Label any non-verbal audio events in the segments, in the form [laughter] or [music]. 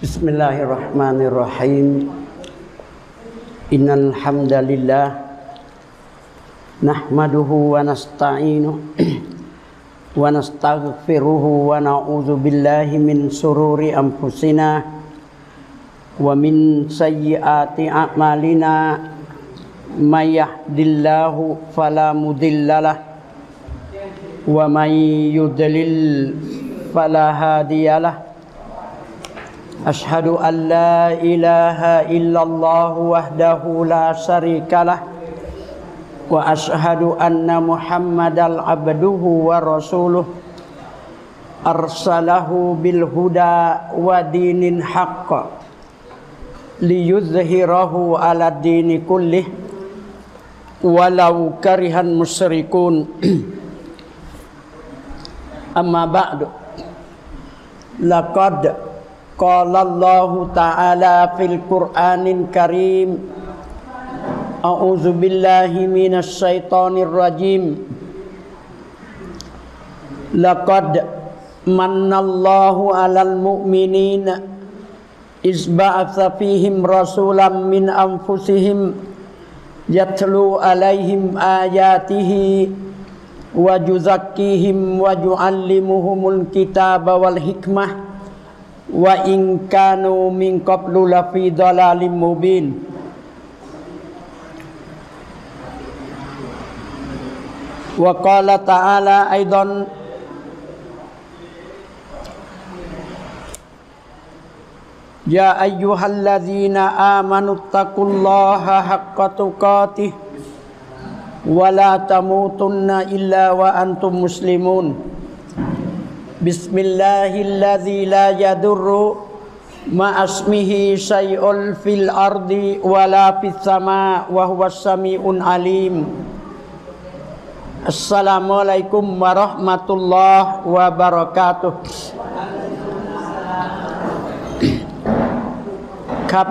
بسم الله الرحمن الرحيم. إن الحمد لله نحمده ونستعينه [clears throat] ونستغفره ونعوذ بالله من شرور أنفسنا ومن سيئات أعمالنا. من يهد الله فلا مضل له ومن يضلل فلا هادي له. أشهد أن لا إله إلا الله وحده لا شريك له وأشهد أن محمد عبده ورسوله أرسله بالهدى ودين حق ليظهره على الدين كله ولو كره المشركون أما بعد لقد قال الله تعالى في القرآن الكريم أعوذ بالله من الشيطان الرجيم. لقد من الله على المؤمنين إذ بعث فيهم رسولا من أنفسهم يتلو عليهم آياته ويزكيهم ويعلمهم الكتاب والحكمة وإن كانوا من قبل لفي ضلال مبين وقال تعالى أيضا يا أيها الذين آمنوا اتقوا الله حق تقاته ولا تموتن إلا وأنتم مسلمون بسم الله الذي لا يضر مع اسمه شيء في الأرض ولا في السماء وهو السميع العليم السلام عليكم ورحمة الله وبركاته ครับ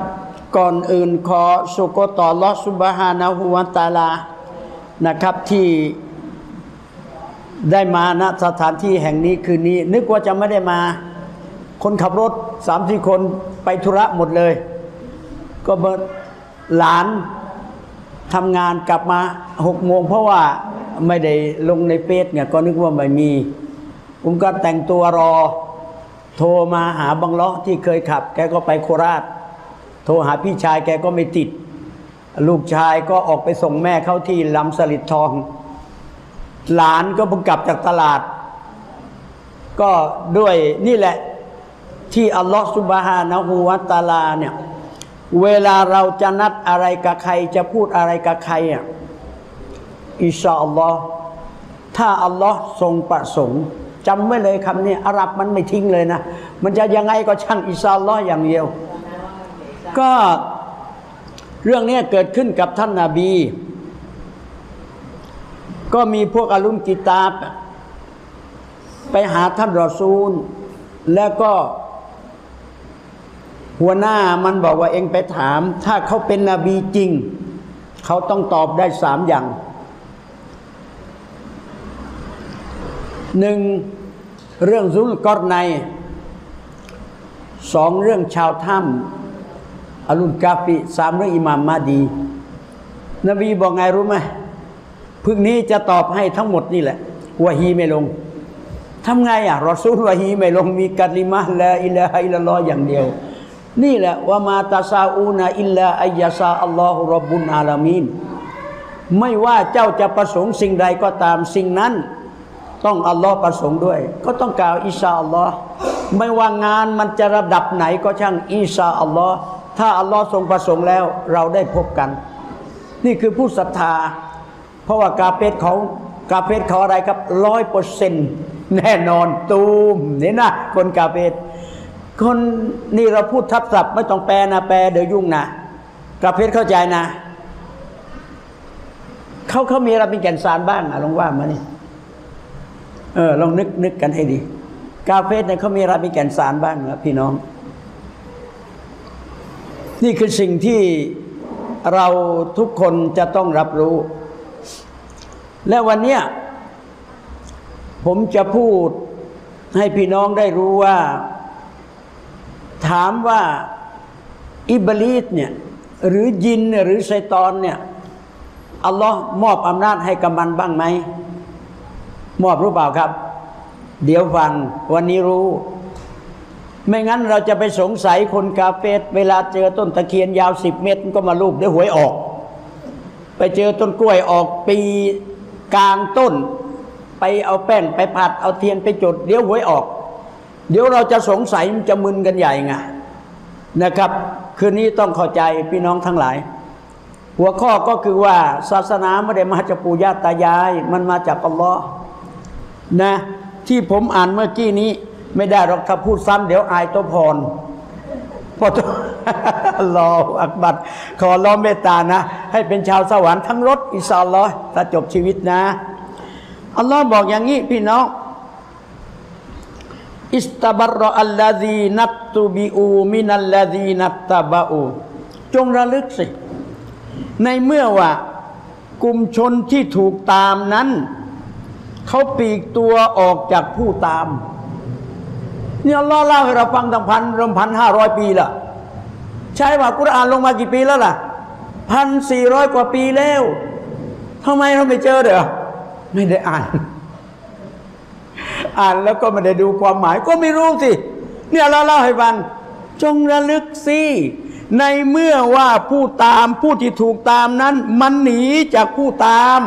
ก่อนอื่นขอสุกต่อลอสุบฮานะฮูวาตาลานะครับที่ ได้มาณสถานที่แห่งนี้คืนนี้ นึกว่าจะไม่ได้มา คนขับรถสามสี่คนไปธุระหมดเลย ก็เบิดหลานทำงานกลับมาหกโมงเพราะว่าไม่ได้ลงในเฟซเนี่ยก็นึกว่าไม่มี ผมก็แต่งตัวรอ โทรมาหาบังเล้อที่เคยขับ แกก็ไปโคราช โทรหาพี่ชายแกก็ไม่ติด ลูกชายก็ออกไปส่งแม่เข้าที่ลำสลิดทอง หลานก็เพิ่งกลับจากตลาด ก็ด้วยนี่แหละที่อัลลอฮฺสุบฮานะฮูวาตาลาเนี่ยเวลาเราจะนัดอะไรกับใคร จะพูดอะไรกับใครอะอิชาอัลลอฮ์ถ้าอัลลอฮ์ทรงประสงค์จำไว้เลยคำนี้อาหรับมันไม่ทิ้งเลยนะ มันจะยังไงก็ช่างอิชาอัลลอฮ์อย่างเดียว ก็เรื่องนี้เกิดขึ้นกับท่านนาบี ก็มีพวกอาลุมกิตาบ ไปหาท่านรอซูล แล้วก็ หัวหน้ามันบอกว่าเองไปถาม ถ้าเขาเป็นนบีจริง เขาต้องตอบได้สามอย่างหนึ่งเรื่องซุลกอรในสองเรื่องชาวถ้ำอาลุนกาฟิสามเรื่องอิหมามมาดี นบีบอกไงรู้ไหม พึ่งนี้จะตอบให้ทั้งหมดนี่แหละวะฮีไม่ลงทำไงอะรอซูลวะฮีไม่ลงมีกัลิมะละอิลาฮอิลลอฮอย่างเดียว นี่แหละว่ามาตาซาอูนาอิลลาอัยยาซาอัลลอฮุรับบุนอาลามีนไม่ว่าเจ้าจะประสงค์สิ่งใดก็ตามสิ่งนั้น ต้องอัลลอฮ์ประสงค์ด้วย ก็ต้องกล่าวอิชาอัลลอฮ์ไม่ว่างานมันจะระดับไหนก็ช่างอิชาอัลลอฮ์ถ้าอัลลอฮ์ทรงประสงค์แล้วเราได้พบกัน นี่คือผู้ศรัทธา เพราะว่ากาเฟตเขากาเฟตเขาอะไรครับร้อยเปอร์เซ็นต์แน่นอนตูมเนี่ยนะคนกาเฟตคนนี่เราพูดทับศัพท์ไม่ต้องแปลนะแปลเดี๋ยวยุ่งนะกาเฟตเข้าใจนะเขาเขามีอะไรเป็นแก่นสารบ้างอะลองว่ามานี่เออลองนึกนึกกันให้ดี กาเฟสเนี่ยเขามีอะไรเป็นแก่นสารบ้างนะพี่น้อง นี่คือสิ่งที่เราทุกคนจะต้องรับรู้ และวันเนี้ยผมจะพูดให้พี่น้องได้รู้ว่า ถามว่าอิบลีสเนี่ยหรือยินหรือไซตอนเนี่ยอัลลอฮ์มอบอำนาจให้กับมันบ้างไหม มอบรู้เปล่าครับ เดี๋ยวฟังวันนี้รู้ ไม่งั้นเราจะไปสงสัยคนกาเฟตเวลาเจอต้นตะเคียนยาวสิบเมตรก็มาลูบได้หวยออก ไปเจอต้นกล้วยออกปี กลางต้นไปเอาแป้งไปผัดเอาเทียนไปจุดเดี๋ยวหวยออก เดี๋ยวเราจะสงสัยมันจะมึนกันใหญ่ไงนะครับ คืนนี้ต้องเข้าใจพี่น้องทั้งหลาย หัวข้อก็คือว่าศาสนาไม่ได้มาจากปู่ย่าตายาย มันมาจากอัลลอฮ์นะที่ผมอ่านเมื่อกี้นี้ไม่ได้หรอกถ้าพูดซ้ำเดี๋ยวอายตัวพร พอตัวรออักบัดขอร้อเมตตานะ ให้เป็นชาวสวรรค์ทั้งรถอิสาลอยถ้าจบชีวิตนะ อัลลอฮ์บอกอย่างนี้พี่น้อง อิสตาบรออัลลาดีนัตตุบิอูมินัลลาดีนัตตาบาอูจงระลึกสิ ในเมื่อว่ากลุ่มชนที่ถูกตามนั้น เขาปีกตัวออกจากผู้ตาม นี่ยอัลลอฮ์เล่าให้เราฟังตั้งพันรวมพันห้าร้อยปีละใช่ว่ากุรอานลงมากี่ปีแล้วล่ะพันสี่ร้อยกว่าปีแล้วทำไมเราไม่เจอเด้อไม่ได้อ่าน อ่านแล้วก็ไม่ได้ดูความหมายก็ไม่รู้สิ เนี่ยเราเล่าให้ฟังจงระลึกสิในเมื่อว่าผู้ตามผู้ที่ถูกตามนั้น มันหนีจากผู้ตาม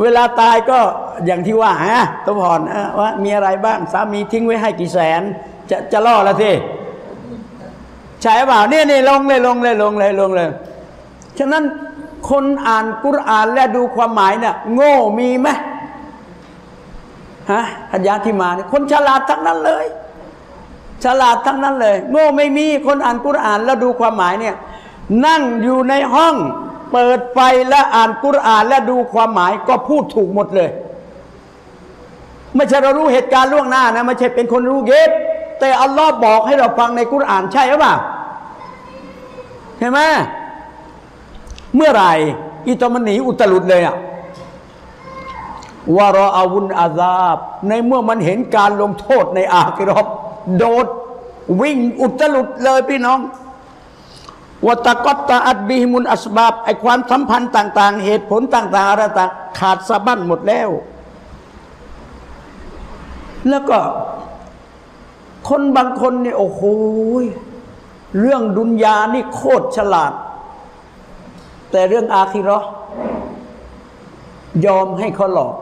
เวลาตายก็อย่างที่ว่าฮะตัวผ่อนว่ามีอะไรบ้างสามีทิ้งไว้ให้กี่แสน จะจะล่อละสิใช่เปล่าเนี่ยนี่ลงเลยลงเลยลงเลยลงเลย ฉะนั้นคนอ่านกุรอานและดูความหมายเนี่ยโง่มีไหมฮะอัญญาที่มาเนี่ยคนฉลาดทั้งนั้นเลย ฉลาดทั้งนั้นเลย โง่ไม่มีคนอ่านกุรอานแล้วดูความหมายเนี่ยนั่งอยู่ในห้อง เปิดไฟและอ่านกุรอานและดูความหมายก็พูดถูกหมดเลย ไม่ใช่เรารู้เหตุการณ์ล่วงหน้านะไม่ใช่เป็นคนรู้เก็บแต่อัลลอฮ์บอกให้เราฟังในกุรอานใช่หรือเปล่าเห็นไหมเมื่อไหร่อิตมันหนีอุตลุดเลยอะวารออาวุนอาซาบ ในเมื่อมันเห็นการลงโทษในอาคิรอบโดดวิ่งอุตลุดเลยพี่น้อง วัตกตตาอัดบิฮิมุนอัสบาบไอความสัมพันธ์ต่าง ๆ เหตุผลต่าง ๆ อะไรต่างขาดสะบั้นหมดแล้ว แล้วก็ คนบางคนเนี่ยโอ้โหเรื่องดุนยานี่โคตรฉลาด แต่เรื่องอาคิรอยอมให้เขาหลอก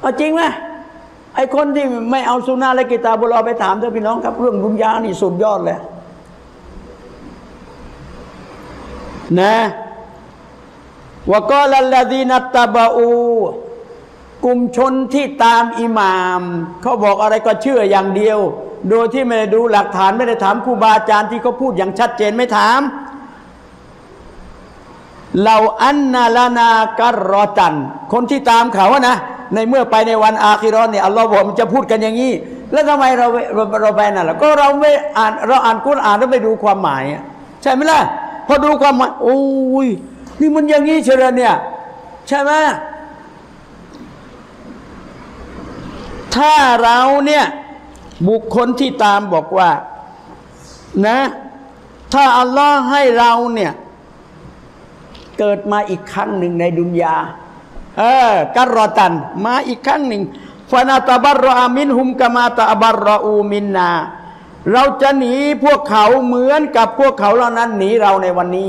เอาจริงไหมไอคนที่ไม่เอาสุนาและกิตาบุรอไปถามเถอะพี่น้องครับ เรื่องดุนยานี่สุดยอดเลย นะวกอลัลลดีนัตตาบาอูกลุ่มชนที่ตามอิหมาม เขาบอกอะไรก็เชื่ออย่างเดียว โดยที่ไม่ได้ดูหลักฐานไม่ได้ถามครูบาอาจารย์ที่เขาพูดอย่างชัดเจนไม่ถามเราอันนาลานาการรอจัน คนที่ตามเขาอะนะ ในเมื่อไปในวันอาคิรอนเนี่ยอัลลอฮ์บอกมันจะพูดกันอย่างนี้ แล้วทำไมเราเราเราไปนั่นล่ะก็เราไม่อ่านเราอ่านกุรอ่านแล้วไม่ดูความหมาย ใช่ไหมล่ะ พอดูความหมายโอ้ยนี่มันอย่างนี้เชียวเนี่ย ใช่ไหมถ้าเราเนี่ยบุคคลที่ตามบอกว่านะ ถ้าอัลลอฮ์ให้เราเนี่ยเกิดมาอีกครั้งหนึ่งในดุนยา เออกัรอตัน มาอีกครั้งหนึ่งฟานาตาบารอามินหุมกามาตาบารอูมินนา เราจะหนีพวกเขาเหมือนกับพวกเขาเหล่านั้นหนีเราในวันนี้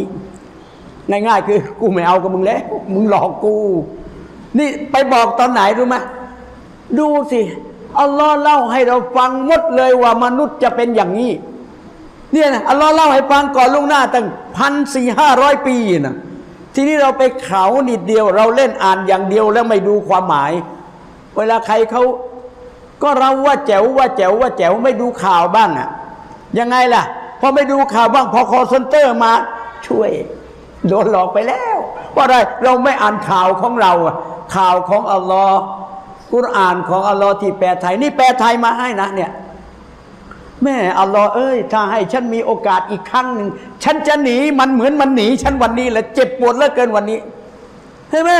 ง่ายๆคือ กูไม่เอากับมึงแล้ว มึงหลอกกู นี่ไปบอกตอนไหนรู้ไหมดูสิอัลลอฮ์เล่าให้เราฟังหมดเลยว่ามนุษย์จะเป็นอย่างนี้ เนี่ยนะอัลลอฮ์เล่าให้ฟังก่อนล่วงหน้าตั้งพันสี่ห้าร้อยปีนะทีนี้เราไปเขานิดเดียว เราเล่นอ่านอย่างเดียวแล้วไม่ดูความหมาย เวลาใครเขา ก็เราว่าแจ๋วว่าแจ๋วว่าแจ๋วไม่ดูข่าวบ้างอะยังไงล่ะพอไม่ดูข่าวบ้างพอคอลเซ็นเตอร์มาช่วยโดนหลอกไปแล้วเพราะอะไรเราไม่อ่านข่าวของเรา ข่าวของอัลลอฮ์กุรอานของอัลลอฮ์ที่แปลไทยนี่แปลไทยมาให้นะเนี่ยแม่อัลลอฮ์เอ้ยถ้าให้ฉันมีโอกาสอีกครั้งหนึ่งฉันจะหนีมันเหมือนมันหนีฉันวันนี้แหละเจ็บปวดเหลือเกินวันนี้เห็นไหม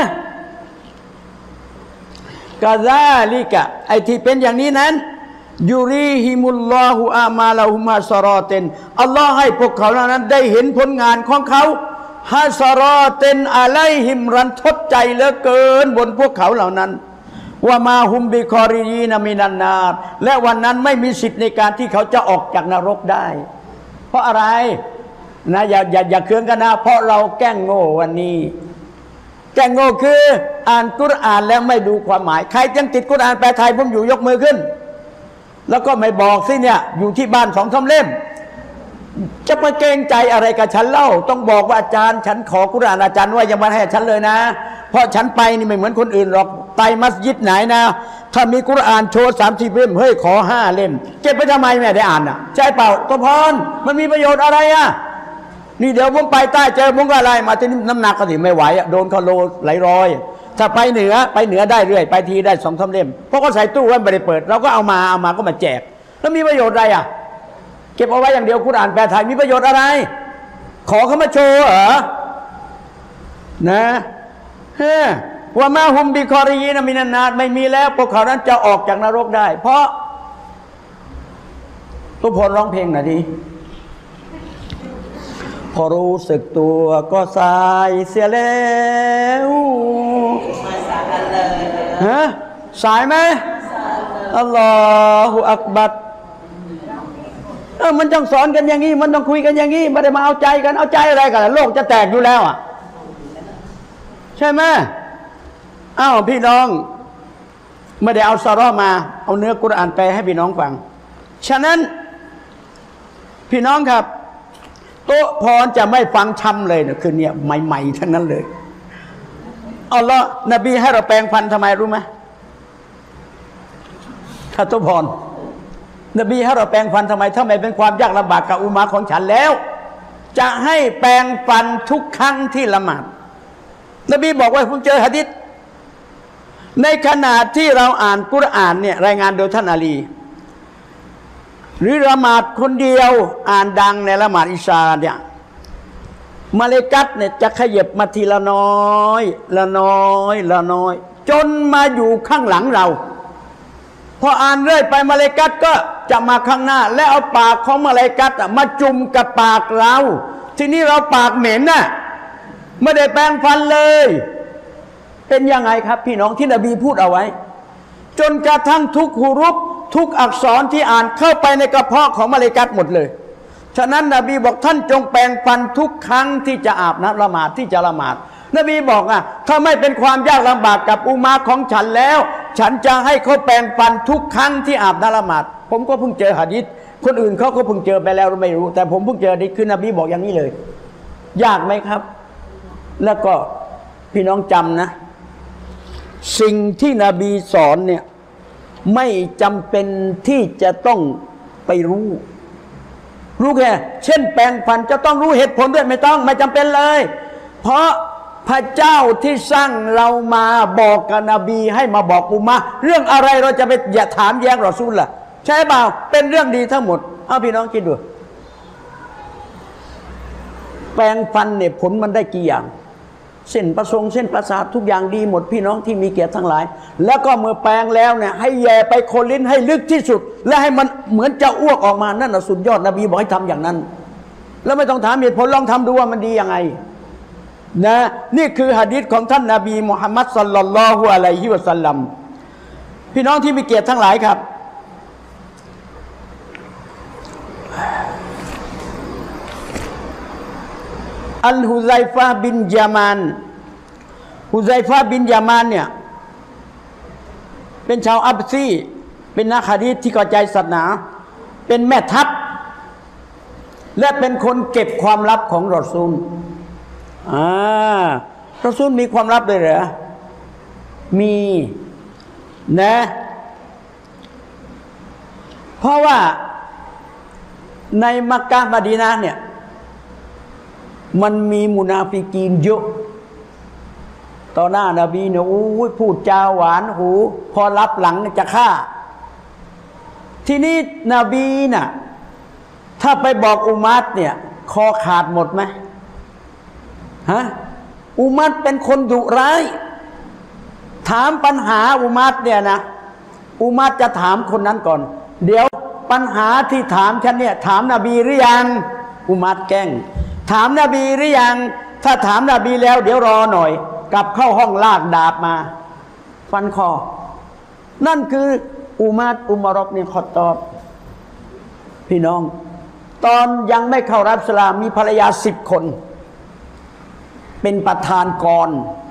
กาซาลิกะไอที่เป็นอย่างนี้นั้นยูรีฮิมุลลอฮุอามาลาหุมาสรอเตนอัลลอฮ์ให้พวกเขาเหล่านั้น ได้เห็นผลงานของเขาฮาสรอเตนอะไรหิมรันทดใจเหลือเกินบนพวกเขาเหล่านั้นว่ามาฮุมบิคอรียีนามินันนารและวันนั้นไม่มีสิทธิ์ในการที่เขาจะออกจากนรกได้ เพราะอะไรนะอย่าอย่าอย่าเคืองกันนะ เพราะเราแกล้งโง่วันนี้ แกงโง่คืออ่านกุรอานแล้วไม่ดูความหมาย ใครยังติดกุรอานแปลไทยผมอยู่ยกมือขึ้น แล้วก็ไม่บอกสิเนี่ย อยู่ที่บ้านสองคำเล่ม จะมาเกรงใจอะไรกับฉันเล่า ต้องบอกว่าอาจารย์ ฉันขอกุรอานอาจารย์ว่าอย่ามาให้ฉันเลยนะ เพราะฉันไปนี่ไม่เหมือนคนอื่นหรอกไปมัสยิดไหนนะ ถ้ามีกุรอานโชว์สามสี่เล่มเฮ้ยขอห้าเล่มเก็บไปทำไมแม่ได้อ่านอะใช่เปล่าตพรมันมีประโยชน์อะไรอะ นี่เดี๋ยวผมไปใต้เจอผมก็อะไรมาที่นี่น้ำหนักก็ถิไม่ไหวโดนคาโลไหลายร้อยถ้าไปเหนือไปเหนือได้เรื่อย ไปทีได้สองสามเล่มเพราะก็ใส่ตู้ไว้ไม่ได้เปิด เราก็เอามาเอามาก็มาแจก แล้วมีประโยชน์อะไรอะ เก็บเอาไว้อย่างเดียวคุณอ่านแปลไทยมีประโยชน์อะไร ขอเขามาโชว์เหรอนะเฮ้ว่ามาฮุมบิคอรีนะมินานาไม่มีแล้ว พวกเขานั้นจะออกจากนรกได้ เพราะทุกพลร้องเพลงหน่อยดิ พอรู้สึกตัวก็สายเสียแล้วฮะสายไหมอัลลอฮฺอักบัดเออมันต้องสอนกันอย่างนี้ มันต้องคุยกันอย่างนี้ไม่ได้มาเอาใจกันเอาใจอะไรกันโลกจะแตกอยู่แล้วอะ ใช่ไหมอ้าวพี่น้องไม่ได้เอาสาระมา เอาเนื้อกุรอานแปลให้พี่น้องฟัง ฉะนั้น พี่น้องครับ โต๊ะพรจะไม่ฟังช้ำเลยนะคือเนี่ยใหม่ๆทั้งนั้นเลยอัลลอฮ์นบีให้เราแปลงฟันทำไมรู้ไหมถ้าโต๊ะพรนบีให้เราแปลงฟันทำไมถ้าไม่เป็นความยากลำบากกับอุมาของฉันแล้ว จะให้แปลงฟันทุกครั้งที่ละหมาดนบีบอกว่าผมเจอหะดิษในขณะที่เราอ่านกุรอานเนี่ยรายงานโดยท่านอาลี หรือละหมาดคนเดียวอ่านดังในละหมาดอิชาเนี่ยมาเลกัตเนี่ยจะขยับมาทีละน้อย ละน้อยละน้อย จนมาอยู่ข้างหลังเรา พออ่านเรื่อยไปมาเลกัตก็จะมาข้างหน้า และเอาปากของมาเลกัตมาจุ่มกับปากเรา ทีนี้เราปากเหม็นน่ะไม่ได้แปรงฟันเลย เป็นยังไงครับ พี่น้องที่นบีพูดเอาไว้ จนกระทั่งทุกหูรุบ ทุกอักษรที่อ่านเข้าไปในกระเพาะของมาเลกัตหมดเลย ฉะนั้นนบีบอกท่านจงแปรงฟันทุกครั้งที่จะอาบน้ำละหมาดที่จะละหมาด นบีบอกอะถ้าไม่เป็นความยากลำบากกับอุมาของฉันแล้ว ฉันจะให้เขาแปรงฟันทุกครั้งที่อาบน้ำละหมาด ผมก็เพิ่งเจอหะดิษคนอื่นเขาก็เพิ่งเจอไปแล้วไม่รู้ แต่ผมเพิ่งเจอนี่คือนบีบอกอย่างนี้เลย ยากไหมครับ แล้วก็พี่น้องจำนะ สิ่งที่นบีสอนเนี่ย ไม่จำเป็นที่จะต้องไปรู้ รู้แค่เช่นแปลงฟันจะต้องรู้เหตุผลด้วยไม่ต้องไม่จำเป็นเลย เพราะพระเจ้าที่สร้างเรามาบอกกับนบีให้มาบอกอุมาเรื่องอะไรเราจะไปอย่าถามแย้งรอซูลล่ะ ใช่เปล่าเป็นเรื่องดีทั้งหมด เอาพี่น้องคิดดู แปลงฟันเนี่ยผลมันได้กี่อย่าง เส้นประสงเส้นประสาททุกอย่างดีหมดพี่น้องที่มีเกียรติทั้งหลาย แล้วก็เมื่อแปลงแล้วเนี่ยให้แย่ไปโคนลิ้นให้ลึกที่สุด และให้มันเหมือนจะอ้วกออกมานั่นนะสุดยอดนบีบอกให้ทำอย่างนั้น แล้วไม่ต้องถามเหตุผลลองทำดูว่ามันดียังไงนะนี่คือหะดีษของท่านนาบีมุฮัมมัดสัลลัลลอฮุอะลัยฮิวะสัลลัมพี่น้องที่มีเกียรติทั้งหลายครับ อัลฮุไซฟาบินยามานฮุไซฟาบินยามานเนี่ยเป็นชาวอับซีเป็นนักฮะดีษที่เข้าใจศาสนา เป็นแม่ทัพ และเป็นคนเก็บความลับของรอซูลอ่ารอซูลมีความลับเลยเหรอมีนะเพราะว่าในมักกะมะดีนะเนี่ย มันมีมุนาฟิกีนเยอะต่อหน้านาบีเนี่ยโอ้ยพูดจาหวานหู พอรับหลังจะฆ่า ทีนี้นบีน่ะ ถ้าไปบอกอุมัดเนี่ย คอขาดหมดไหมฮะอุมัดเป็นคนดุร้าย ถามปัญหาอุมัดเนี่ยนะอุมัดจะถามคนนั้นก่อน เดี๋ยวปัญหาที่ถามฉันเนี่ย ถามนบีหรือยังอุมัดแกล้ง ถามนบีหรือยัง ถ้าถามนบีแล้วเดี๋ยวรอหน่อย กลับเข้าห้องลากดาบมา ฟันคอ นั่นคืออุมัดอุมารกเนี่ยขอตอบ พี่น้อง ตอนยังไม่เข้ารับสลามมีภรรยาสิบคน เป็นประธานกร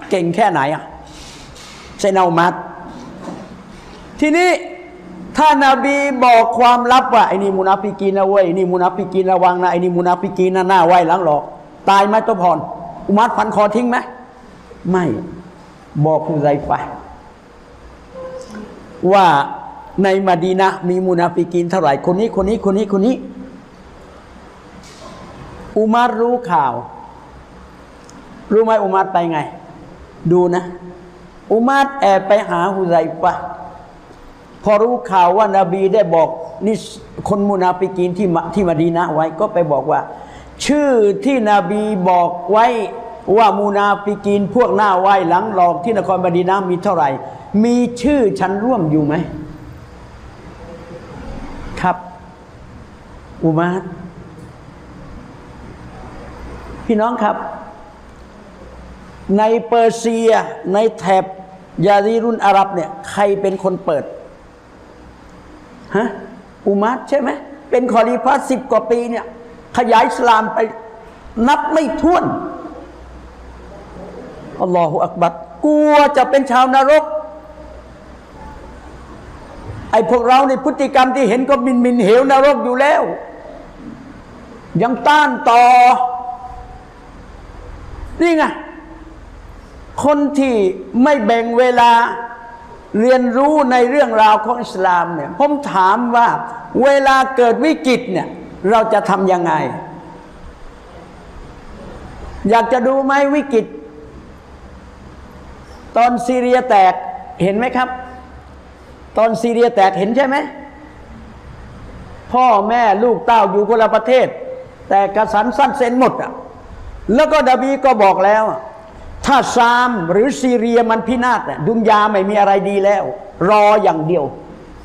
เก่งแค่ไหนอะเซนาอุมัดทีนี้ ถ้านาบีบอกความลับว่าไอ้นี่มุนาฟิกีนนะเว้ยนี่มุนาฟิกีนระวังนะไอ้นี่มุนาฟิกีนนะหน้าไหวหลังหลอก ตายไหมตัวพรอุมัดฟันคอทิ้งไหมไม่บอกผู้ใจไปว่าในมาดีนะมีมุนาฟิกีนเท่าไหร่คนนี้คนนี้คนนี้คนนี้ อุมัดรู้ข่าว รู้ไหมอุมัดไปไง ดูนะ อุมัดแอบไปหาฮุไซฟะ พอรู้ข่าวว่านาบีได้บอกนี่คนมุนาฟิกีนที่ที่มาดีนะไว้ก็ไปบอกว่า ชื่อที่นบีบอกไว้ว่ามุนาฟิกีนพวกหน้าไหว้หลังหลอกที่นครมาดีนะมีเท่าไหร่ มีชื่อฉันร่วมอยู่ไหม ครับ อุมาพี่น้องครับ ในเปอร์เซีย ในแถบยาซีรุนอาหรับเนี่ย ใครเป็นคนเปิด ฮะอุมัดใช่ไหมเป็นคอลีฟาสิบกว่าปีเนี่ย ขยายอิสลามไปนับไม่ถ้วนอัลลอฮฺอักบัดกลัวจะเป็นชาวนรก ไอ้พวกเราในพฤติกรรมที่เห็นก็มินมินเหวนรกอยู่แล้ว ยังต้านต่อ นี่ไงคนที่ไม่แบ่งเวลา เรียนรู้ในเรื่องราวของอิสลามเนี่ยผมถามว่าเวลาเกิดวิกฤตเนี่ยเราจะทำยังไง อยากจะดูไหมวิกฤต ตอนซีเรียแตกเห็นไหมครับ ตอนซีเรียแตกเห็นใช่ไหมพ่อแม่ลูกเต้าอยู่คนละประเทศ แต่กระสันสั้นเซนหมดอะแล้วก็ดาบีก็บอกแล้ว ถ้าซามหรือซีเรียมันพินาศดุนยาไม่มีอะไรดีแล้ว รออย่างเดียว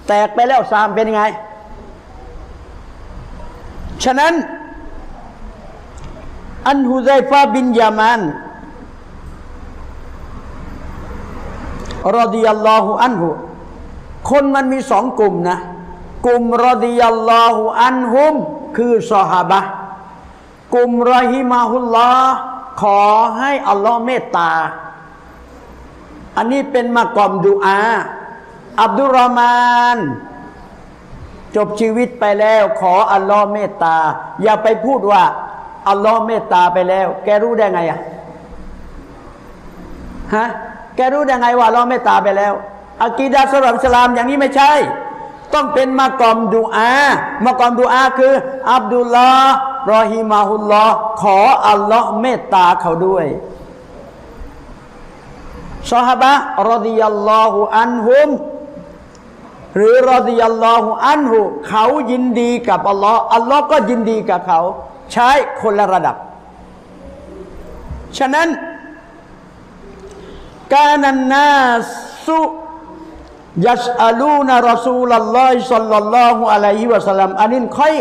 แตกไปแล้วซามเป็นยังไง ฉะนั้น อันฮุไซฟาบินยามานรอดิยัลลอฮุอันฮุคนมันมีสองกลุ่มนะ กลุ่มรอดิยัลลอฮุอันฮุม คือซอฮาบะกลุ่มรอฮิมาฮุลลอฮ์ ขอให้อัลลอฮ์เมตตา อันนี้เป็นมากอมดูอา อับดุลรอมาน จบชีวิตไปแล้ว ขออัลลอฮ์เมตตา อย่าไปพูดว่า อัลลอฮ์เมตตาไปแล้ว แกรู้ได้ไงอะฮะแกรู้ได้ไงว่าอัลลอฮ์เมตตาไปแล้วอากีดาสำหรับสลามอย่างนี้ไม่ใช่ ต้องเป็นมากอมดูอามากอมดูอาคือ อับดุลลอฮ์รอฮิมาฮุลลอฮ์ขออัลลอฮ์เมตตาเขาด้วยซอฮาบะรดิยัลลอฮุอันฮุมหรือรอดิยัลลอฮุอันฮุเขายินดีกับอัลลอฮ์อัลลอฮ์ก็ยินดีกับเขา ใช้คนละระดับ ฉะนั้นการนันนาสุ ยัสอาลูนารอซูลลอฮิสัลลัลลอฮุอะลัยฮิวะสัลลัมอันนี้ค่อย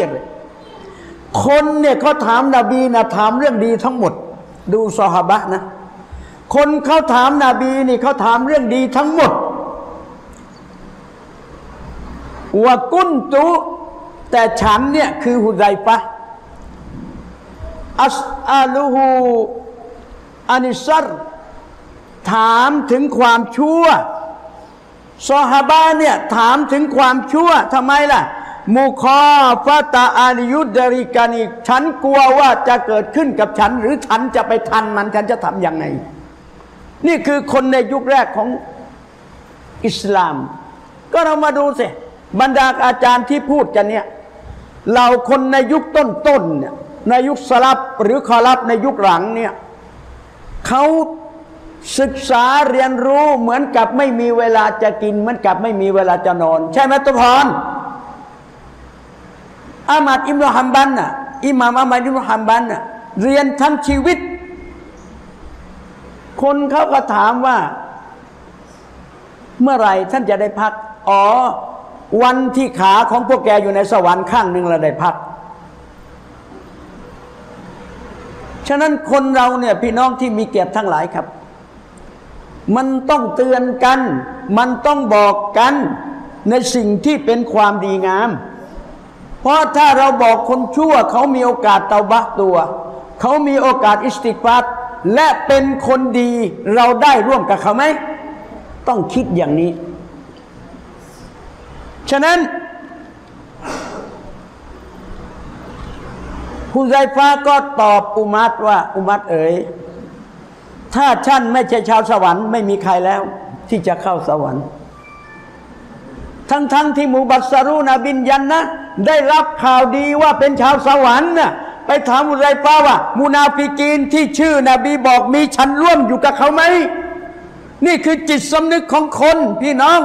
คนเนี่ยเขาถามนาบีนะถามเรื่องดีทั้งหมด ดูซอฮาบะนะ คนเขาถามนาบีนี่เขาถามเรื่องดีทั้งหมดว่ากุนตุ แต่ฉันเนี่ยคือฮุไดฟะอัสอาลูฮูอานิซัรถามถึงความชั่ว ซอฮาบะเนี่ยถามถึงความชั่วทำไมล่ะมุคอฟาตาอานิยุดริกานิฉันกลัวว่าจะเกิดขึ้นกับฉัน หรือฉันจะไปทันมันฉันจะทำยังไง นี่คือคนในยุคแรกของอิสลาม ก็เรามาดูสิบรรดาอาจารย์ที่พูดกันเนี่ยเราคนในยุคต้นๆเนี่ยในยุคสลับหรือคอลับในยุคหลังเนี่ยเขา ศึกษาเรียนรู้เหมือนกับไม่มีเวลาจะกิน เหมือนกับไม่มีเวลาจะนอน ใช่ไหมตุพรอามัดอิมรุฮัมบันน่ะอิหม่ามอามัดอิมรุฮัมบันน่ะเรียนทั้งชีวิต คนเขาก็ถามว่า เมื่อไหร่ท่านจะได้พัก อ๋อ วันที่ขาของพวกแกอยู่ในสวรรค์ข้างหนึ่งเราได้พักฉะนั้นคนเราเนี่ยพี่น้องที่มีเกียรติทั้งหลายครับ มันต้องเตือนกัน มันต้องบอกกันในสิ่งที่เป็นความดีงาม เพราะถ้าเราบอกคนชั่ว เขามีโอกาสเตาบะตัว เขามีโอกาสอิสติกฟัตและเป็นคนดีเราได้ร่วมกับเขาไหม ต้องคิดอย่างนี้ ฉะนั้นผู้ใจฟ้าก็ตอบอุมัตว่าอุมัตเอ๋ย ถ้าท่านไม่ใช่ชาวสวรรค์ไม่มีใครแล้ว ที่จะเข้าสวรรค์ ทั้งๆทที่มูบัสรูนาบินยันนะได้รับข่าวดีว่าเป็นชาวสวรรค์น่ะไปถามฮุซัยฟะฮ์ว่ามูนาฟิกีนที่ชื่อนบีบอกมีฉันร่วมอยู่กับเขาไหม นี่คือจิตสำนึกของคนพี่น้อง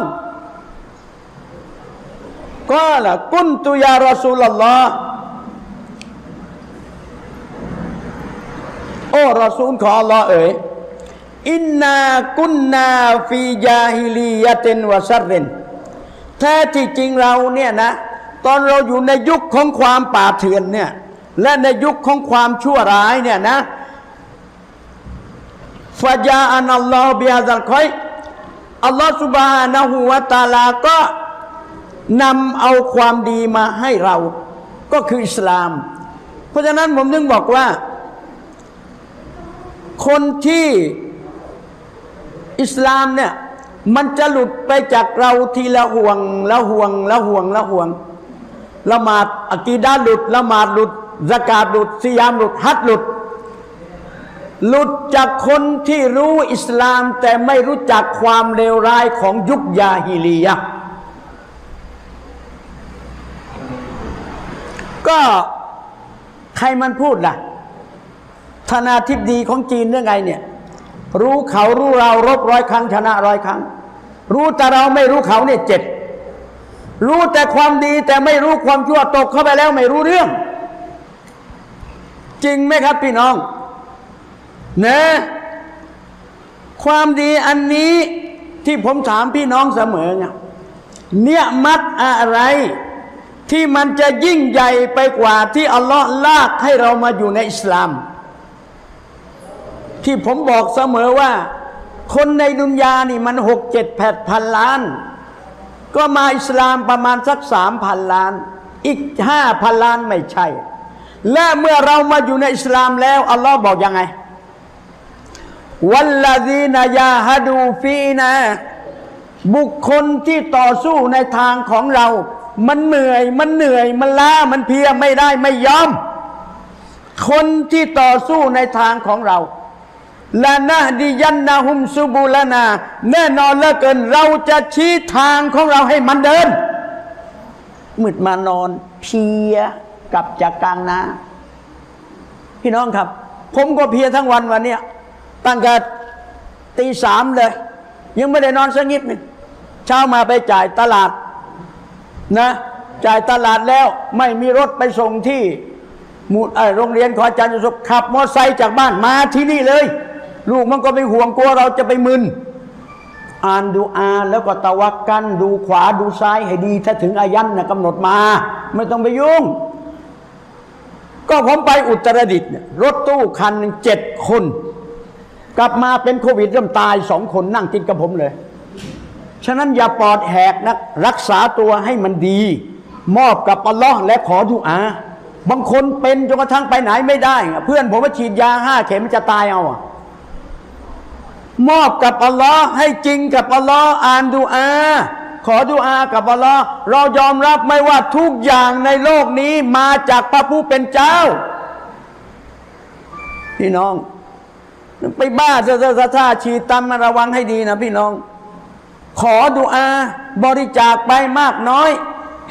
قال قلت يا رسول الله โอ้รอซูลของอัลลอฮ์เอ๋ย إنا كنا في جاهلية وشرแท้ที่จริงเราเนี่ยนะ ตอนเราอยู่ในยุคของความป่าเถื่อนเนี่ยและในยุคของความชั่วร้ายเนี่ยนะฟาจาอันอัลลอฮ์บิฮะซัลคอยอัลลอฮ์สุบฮานะฮูวะตาลาก็นำเอาความดีมาให้เรา ก็คืออิสลาม เพราะฉะนั้นผมถึงบอกว่า คนที่ อิสลามเนี่ยมันจะหลุดไปจากเราทีละห่วงละห่วงละห่วงละห่วงละหมาดอะกีดาหลุดละหมาดหลุดสกาดหลุดซิยามหลุดฮัดหลุด หลุดจากคนที่รู้อิสลาม แต่ไม่รู้จักความเลวร้ายของยุคยาฮิลียะก็ใครมันพูดล่ะธนาธิบดีของจีนเรื่องไงเนี่ย รู้เขารู้เรารบร้อยครั้งชนะร้อยครั้ง รู้แต่เราไม่รู้เขาเนี่ยเจ็ดรู้แต่ความดีแต่ไม่รู้ความชั่วตกเข้าไปแล้วไม่รู้เรื่อง จริงไหมครับพี่น้องนะความดีอันนี้ที่ผมถามพี่น้องเสมอเนี่ยเนี่ยมัดอะไรที่มันจะยิ่งใหญ่ไปกว่าที่อัลลอฮ์ลากให้เรามาอยู่ในอิสลาม ที่ผมบอกเสมอว่า คนในดุนยานี่มันหกเจ็ดแปดพันล้าน ก็มาอิสลามประมาณสักสามพันล้าน อีกห้าพันล้านไม่ใช่ และเมื่อเรามาอยู่ในอิสลามแล้ว อัลลอฮ์บอกยังไงวัลลาดีนายาฮดูฟีนะ บุคคลที่ต่อสู้ในทางของเรา มันเหนื่อยมันเหนื่อยมันล้ามันเพียไม่ได้ไม่ยอม คนที่ต่อสู้ในทางของเรา ลานะดิยันนาหุมซุบูลนา แน่นอนเหลือเกิน เราจะชี้ทางของเราให้มันเดินมืดมานอนเพียกลับจากกลางนาพี่น้องครับ ผมก็เพียทั้งวันวันเนี้ยตั้งแต่ตีสามเลย ยังไม่ได้นอนสักนิดหนึ่งเช้ามาไปจ่ายตลาดนะ จ่ายตลาดแล้วไม่มีรถไปส่งที่หมู่โรงเรียนของอาจารย์ยุสุขขับมอเตอร์ไซค์จากบ้านมาที่นี่เลย ลูกมันก็ไม่ห่วงกลัวเราจะไปมึน อ่านดูอาแล้วก็ตะวักกันดูขวาดูซ้ายให้ดี ถ้าถึงอายันนะกำหนดมา ไม่ต้องไปยุ่ง ก็ผมไปอุตรดิตถ์รถตู้คันเจ็ดคน กลับมาเป็นโควิดเริ่มตายสองคนนั่งติดกับผมเลย ฉะนั้นอย่าปอดแหกนะรักษาตัวให้มันดี มอบกับอัลลอฮ์และขอดุอาบางคนเป็นจนกระทั่งไปไหนไม่ได้ เพื่อนผมว่าฉีดยาห้าเข็มจะตายเอาอะ มอบกับอัลลอฮ์ให้จริงกับอัลลอฮ์อ่านดูอาขอดูอากับอัลลอฮ์เรายอมรับไม่ว่าทุกอย่างในโลกนี้มาจากพระผู้เป็นเจ้า พี่น้อง ไปบ้าซะซะซะฉีดตามมาระวังให้ดีนะพี่น้อง ขอดูอาบริจาคไปมากน้อย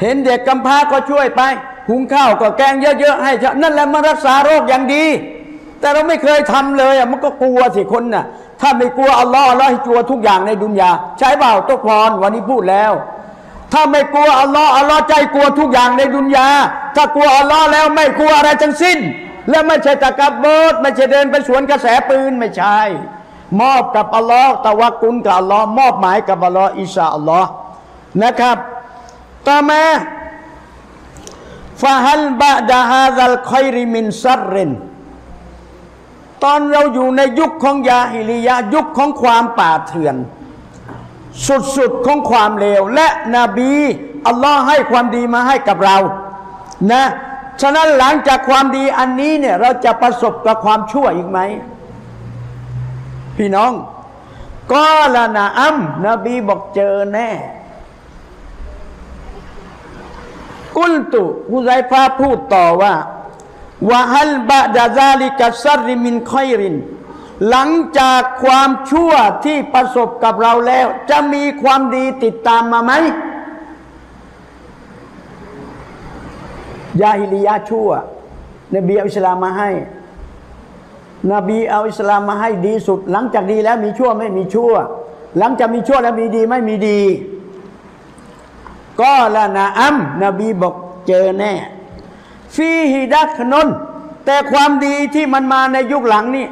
เห็นเด็กกำพร้าก็ช่วยไป หุงข้าวก็แกงเยอะๆให้นั่นแหละมารักษาโรคอย่างดี แต่เราไม่เคยทำเลยอะมันก็กลัวสิคนน่ะ ถ้าไม่กลัวอัลลอฮ์อัลลอฮ์ให้กลัวทุกอย่างในดุนยา ใช้เปล่าตกพรวันนี้พูดแล้ว ถ้าไม่กลัวอัลลอฮ์อัลลอฮ์ใจกลัวทุกอย่างในดุนยา ถ้ากลัวอัลลอฮ์แล้วไม่กลัวอะไรทั้งสิ้น และไม่ใช่ตะกับบุรไม่ใช่เดินไปสวนกระแสปืนไม่ใช่ มอบกับอัลลอฮ์ตะวักกุลกับอัลลอฮ์มอบหมายกับอัลลอฮ์อิชาอัลลอฮ์นะครับ ต่อมาفهل بعد هذا الخير من شر ตอนเราอยู่ในยุคของยาฮิลิยะยุคของความป่าเถื่อน สุดๆของความเลว และนบีอัลลอฮ์ให้ความดีมาให้กับเรานะฉะนั้นหลังจากความดีอันนี้เนี่ยเราจะประสบกับความชั่วอีกไหม พี่น้องก็ละนะอัมนบีบอกเจอแน่ กุลตุกุไซฟ้าพูดต่อว่า วะฮัลบะดาซาลิกัสซริมินคอยริน หลังจากความชั่วที่ประสบกับเราแล้ว จะมีความดีติดตามมาไหมยาฮิลียะชั่ว นบีเอาอิสลามมาให้ นบีเอาอิสลามมาให้ดีสุด หลังจากดีแล้วมีชั่วไม่มีชั่ว หลังจากมีชั่วแล้วมีดีไม่มีดี ก็ละนะอัมนบีบอกเจอแน่ ฟีฮิดักนนแต่ความดีที่มันมาในยุคหลังนี่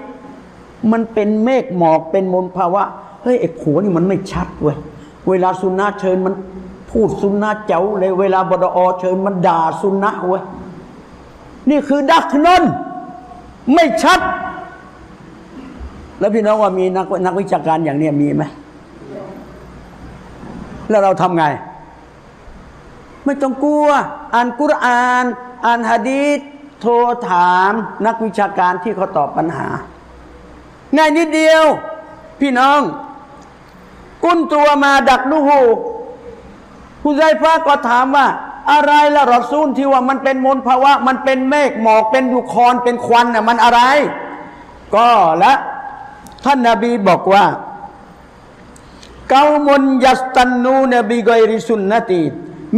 มันเป็นเมฆหมอกเป็นมลภาวะเฮ้ยไอ้ขัวนี่มันไม่ชัดเว้ยเวลาสุนนะเชิญมันพูดสุนนะเจ้าเลยเวลาบดอเชิญมันด่าสุนนะเว้ยนี่คือดักนนไม่ชัด แล้วพี่น้องว่ามีนักนักวิชาการอย่างเนี้ยมีไหมแล้วเราทำไง ไม่ต้องกลัว อ่านกุรอาน อ่านฮะดีษโทรถามนักวิชาการที่เขาตอบปัญหา ง่ายนิดเดียว พี่น้อง กุ้นตัวมาดักลูหูผู้ใจฟ้าก็ถามว่า อะไรละรอซูลที่ว่ามันเป็นมลภาวะ มันเป็นเมฆหมอกเป็นยุคอนเป็นควันน่ะมันอะไร ก็และท่านนาบีบอกว่าเกามุนยัสตันนูนบีกอยริสุนนตี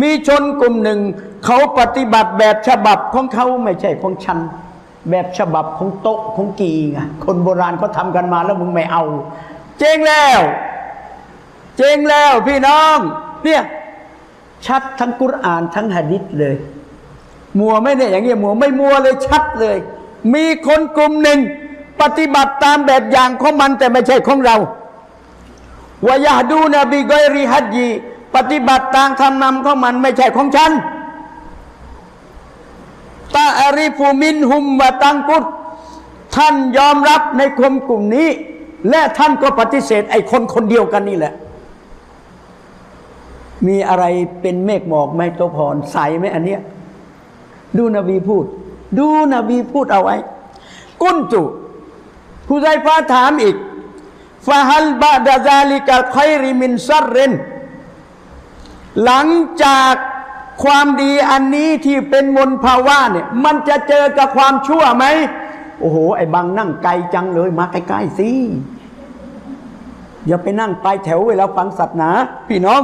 มีชนกลุ่มหนึ่ง เขาปฏิบัติแบบฉบับของเขาไม่ใช่ของฉัน แบบฉบับของโต๊ะของกีไงคนโบราณเขาทำกันมาแล้วมึงไม่เอา เจ๊งแล้ว เจ๊งแล้วพี่น้อง เนี่ยชัดทั้งกุรอานทั้งหะดิษเลย มัวไม่เนี่ยอย่างเงี้ยมัวไม่มัวเลยชัดเลย มีคนกลุ่มหนึ่ง ปฏิบัติตามแบบอย่างของมันแต่ไม่ใช่ของเราวายาดูนบีกอยริฮัดยี ปฏิบัติตามทำนำของมันไม่ใช่ของฉันตาอาริฟูมินหุมวะตังกุตท่านยอมรับในคนกลุ่มนี้ และท่านก็ปฏิเสธไอ้คนคนเดียวกันนี่แหละ มีอะไรเป็นเมฆหมอกไหมตัวพรใสไหมอันเนี้ยดูนบีพูด ดูนบีพูดเอาไว้ กุนจุผู้ใดฟ้าถามอีกฟาฮัลบะดาซาลิกะไคริมินซัรเรน หลังจากความดีอันนี้ที่เป็นมลภาวะเนี่ย มันจะเจอกับความชั่วไหมโอ้โห ไอ้บางนั่งไกลจังเลย มาใกล้ๆสิอย่าไปนั่งปลายแถวเวลาฟังสัตว์นา พี่น้อง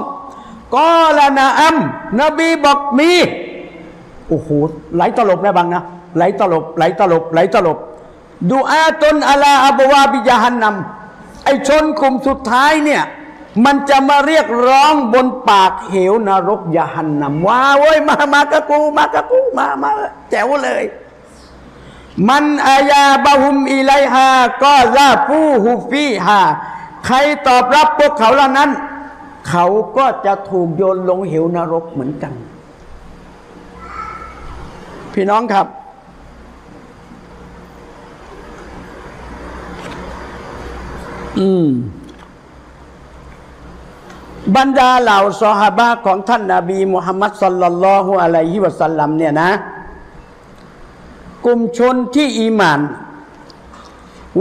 ก็ละนะอัมนบีบอกมี โอ้โหไหลตลบนะบางนะไหลตลบไหลตลบไหลตลบดูอาตนอลาอับวาบิยาฮันนำไอชนกลุ่มสุดท้ายเนี่ย มันจะมาเรียกร้องบนปากเหวนรกยาหันนำว่าเว้ยมามากะกูมากะกูมามาแจ๋วเลย มันอายาบะฮุมอิไลฮาก็ซาฟูฮูฟีฮาใครตอบรับพวกเขาเหล่านั้น เขาก็จะถูกโยนลงเหวนรกเหมือนกัน พี่น้องครับอืม บรรดาเหล่าซอฮาบะของท่านนาบีมุฮัมมัดสัลลัลลอฮุอะลัยฮิวะสัลลัมเนี่ยนะ กลุ่มชนที่อีมาน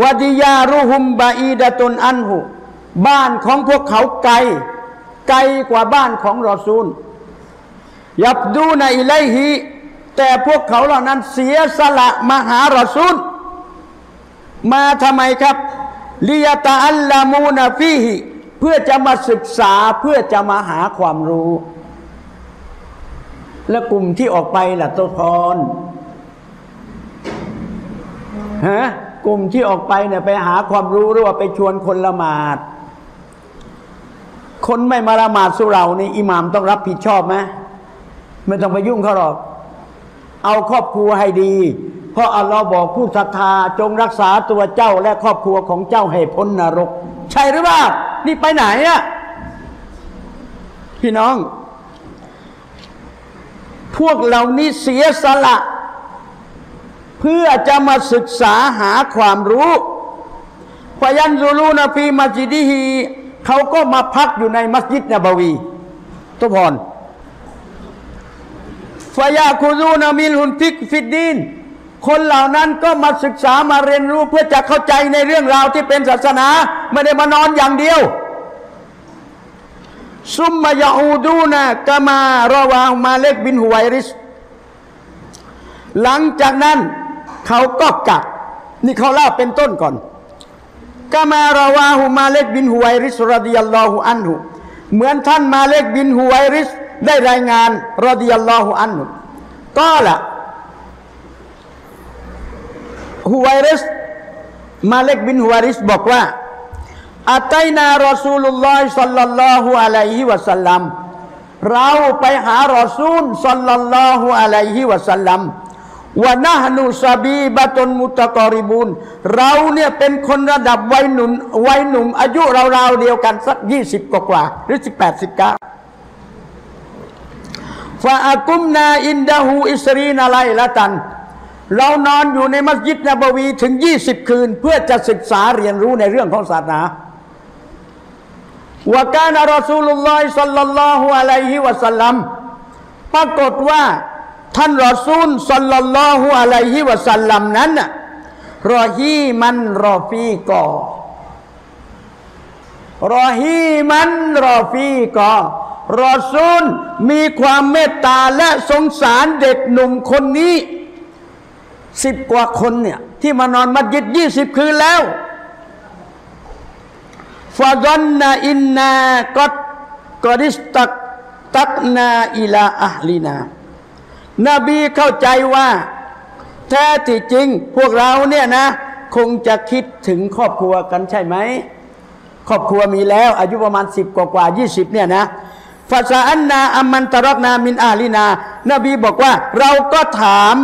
วะดิยารุฮุมบาอีดะตุนอันหุบ้านของพวกเขาไกล ไกลกว่าบ้านของรอซูล ยับดูในอิไลฮีแต่พวกเขาเหล่านั้นเสียสละมาหารอซูล มาทำไมครับลิยตาอัลลามูนฟีฮิ เพื่อจะมาศึกษาเพื่อจะมาหาความรู้ และกลุ่มที่ออกไปล่ะตัวพรฮะกลุ่มที่ออกไปเนี่ยไปหาความรู้หรือว่าไปชวนคนละหมาด คนไม่มาละหมาดสุเรานี่อิหมามต้องรับผิดชอบไหมไม่ต้องไปยุ่งเขาหรอก เอาครอบครัวให้ดี เพราะอัลลอฮ์บอกผู้ศรัทธาจงรักษาตัวเจ้าและครอบครัวของเจ้าให้พ้นนรก ใช่หรือเปล่า นี่ไปไหนอะพี่น้อง พวกเหล่านี้เสียสละ เพื่อจะมาศึกษาหาความรู้พยันซูลูนฟีมัสยิดีฮีเขาก็มาพักอยู่ในมัสยิดนบวีทุกคนفيأخذون منه الفقه في الدين คนเหล่านั้นก็มาศึกษามาเรียนรู้เพื่อจะเข้าใจในเรื่องราวที่เป็นศาสนา ไม่ได้มานอนอย่างเดียว ثم يعودون كما رواه مالك بن الحويرث หลังจากนั้นเขาก็กลับ นี่เขาเล่าเป็นต้นก่อนكما رواه مالك بن الحويرث رضي الله عنهเหมือนท่านมาเล็กบินหวยริส ได้รายงานรดิยัลลอฮุอันหุก็ละ ฮุวริสมาเล็กบินฮุวริสบอกว่าอัตัยนารอซูลุลลอฮิสัลลัลลอฮุอะลัยฮิวะสัลลัมเราไปหารอซูลสัลลัลลอฮุอะลัยฮิวะสัลลัมวะนะฮนุซาบีบะตุนมุตะกอริบุนเราเนี่ยเป็นคนระดับวัยหนุ่มวัยหนุ่ม อายุราวๆเดียวกันสักยี่สิบกว่าหรือสิบแปดสิบเก้าฟาอากุมนาอินดาหูอิสรีนาไลละตัน เรานอนอยู่ในมัสยิดนบวีถึงยี่สิบคืน เพื่อจะศึกษาเรียนรู้ในเรื่องของศาสนาวกานารอซูลุลลอฮิสัลลัลลอฮุอะลัยฮิวะสัลลัมปรากฏว่าท่านรอซูลสัลลัลลอฮุอะลัยฮิวะสัลลัมนั้นรอฮีมันรอฟีกอรอฮีมันรอฟีกอรอซูลมีความเมตตาและสงสารเด็กหนุ่มคนนี้ สิบกว่าคนเนี่ยที่มานอนมัสยิดยี่สิบคืนแล้วฟาดอนนาอินนากอดกอดิสตักตักนาอิลาอัลีนา นบีเข้าใจว่า แท้ที่จริงพวกเราเนี่ยนะ คงจะคิดถึงครอบครัวกันใช่ไหม ครอบครัวมีแล้ว อายุประมาณสิบกว่ากว่ายี่สิบเนี่ยนะฟาซาอันนาอัมมันตรอกนามินอาลีนา นบีบอกว่า เราก็ถาม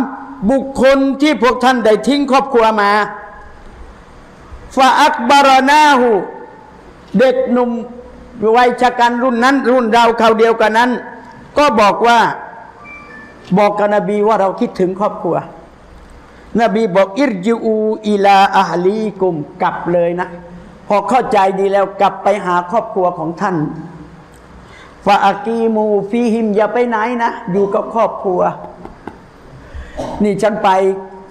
บุคคลที่พวกท่านได้ทิ้งครอบครัวมาฟาอักบารนาหูเด็กหนุ่มวัยชะกันรุ่นนั้น รุ่นเราเขาเดียวกันนั้น ก็บอกว่าบอกกับนบีว่าเราคิดถึงครอบครัว นบีบอกอิรจูอิลาอาลีกุมกลับเลยนะ พอเข้าใจดีแล้วกลับไปหาครอบครัวของท่านฟาอากีมูฟีหิมอย่าไปไหนนะ อยู่กับครอบครัว นี่ฉันไป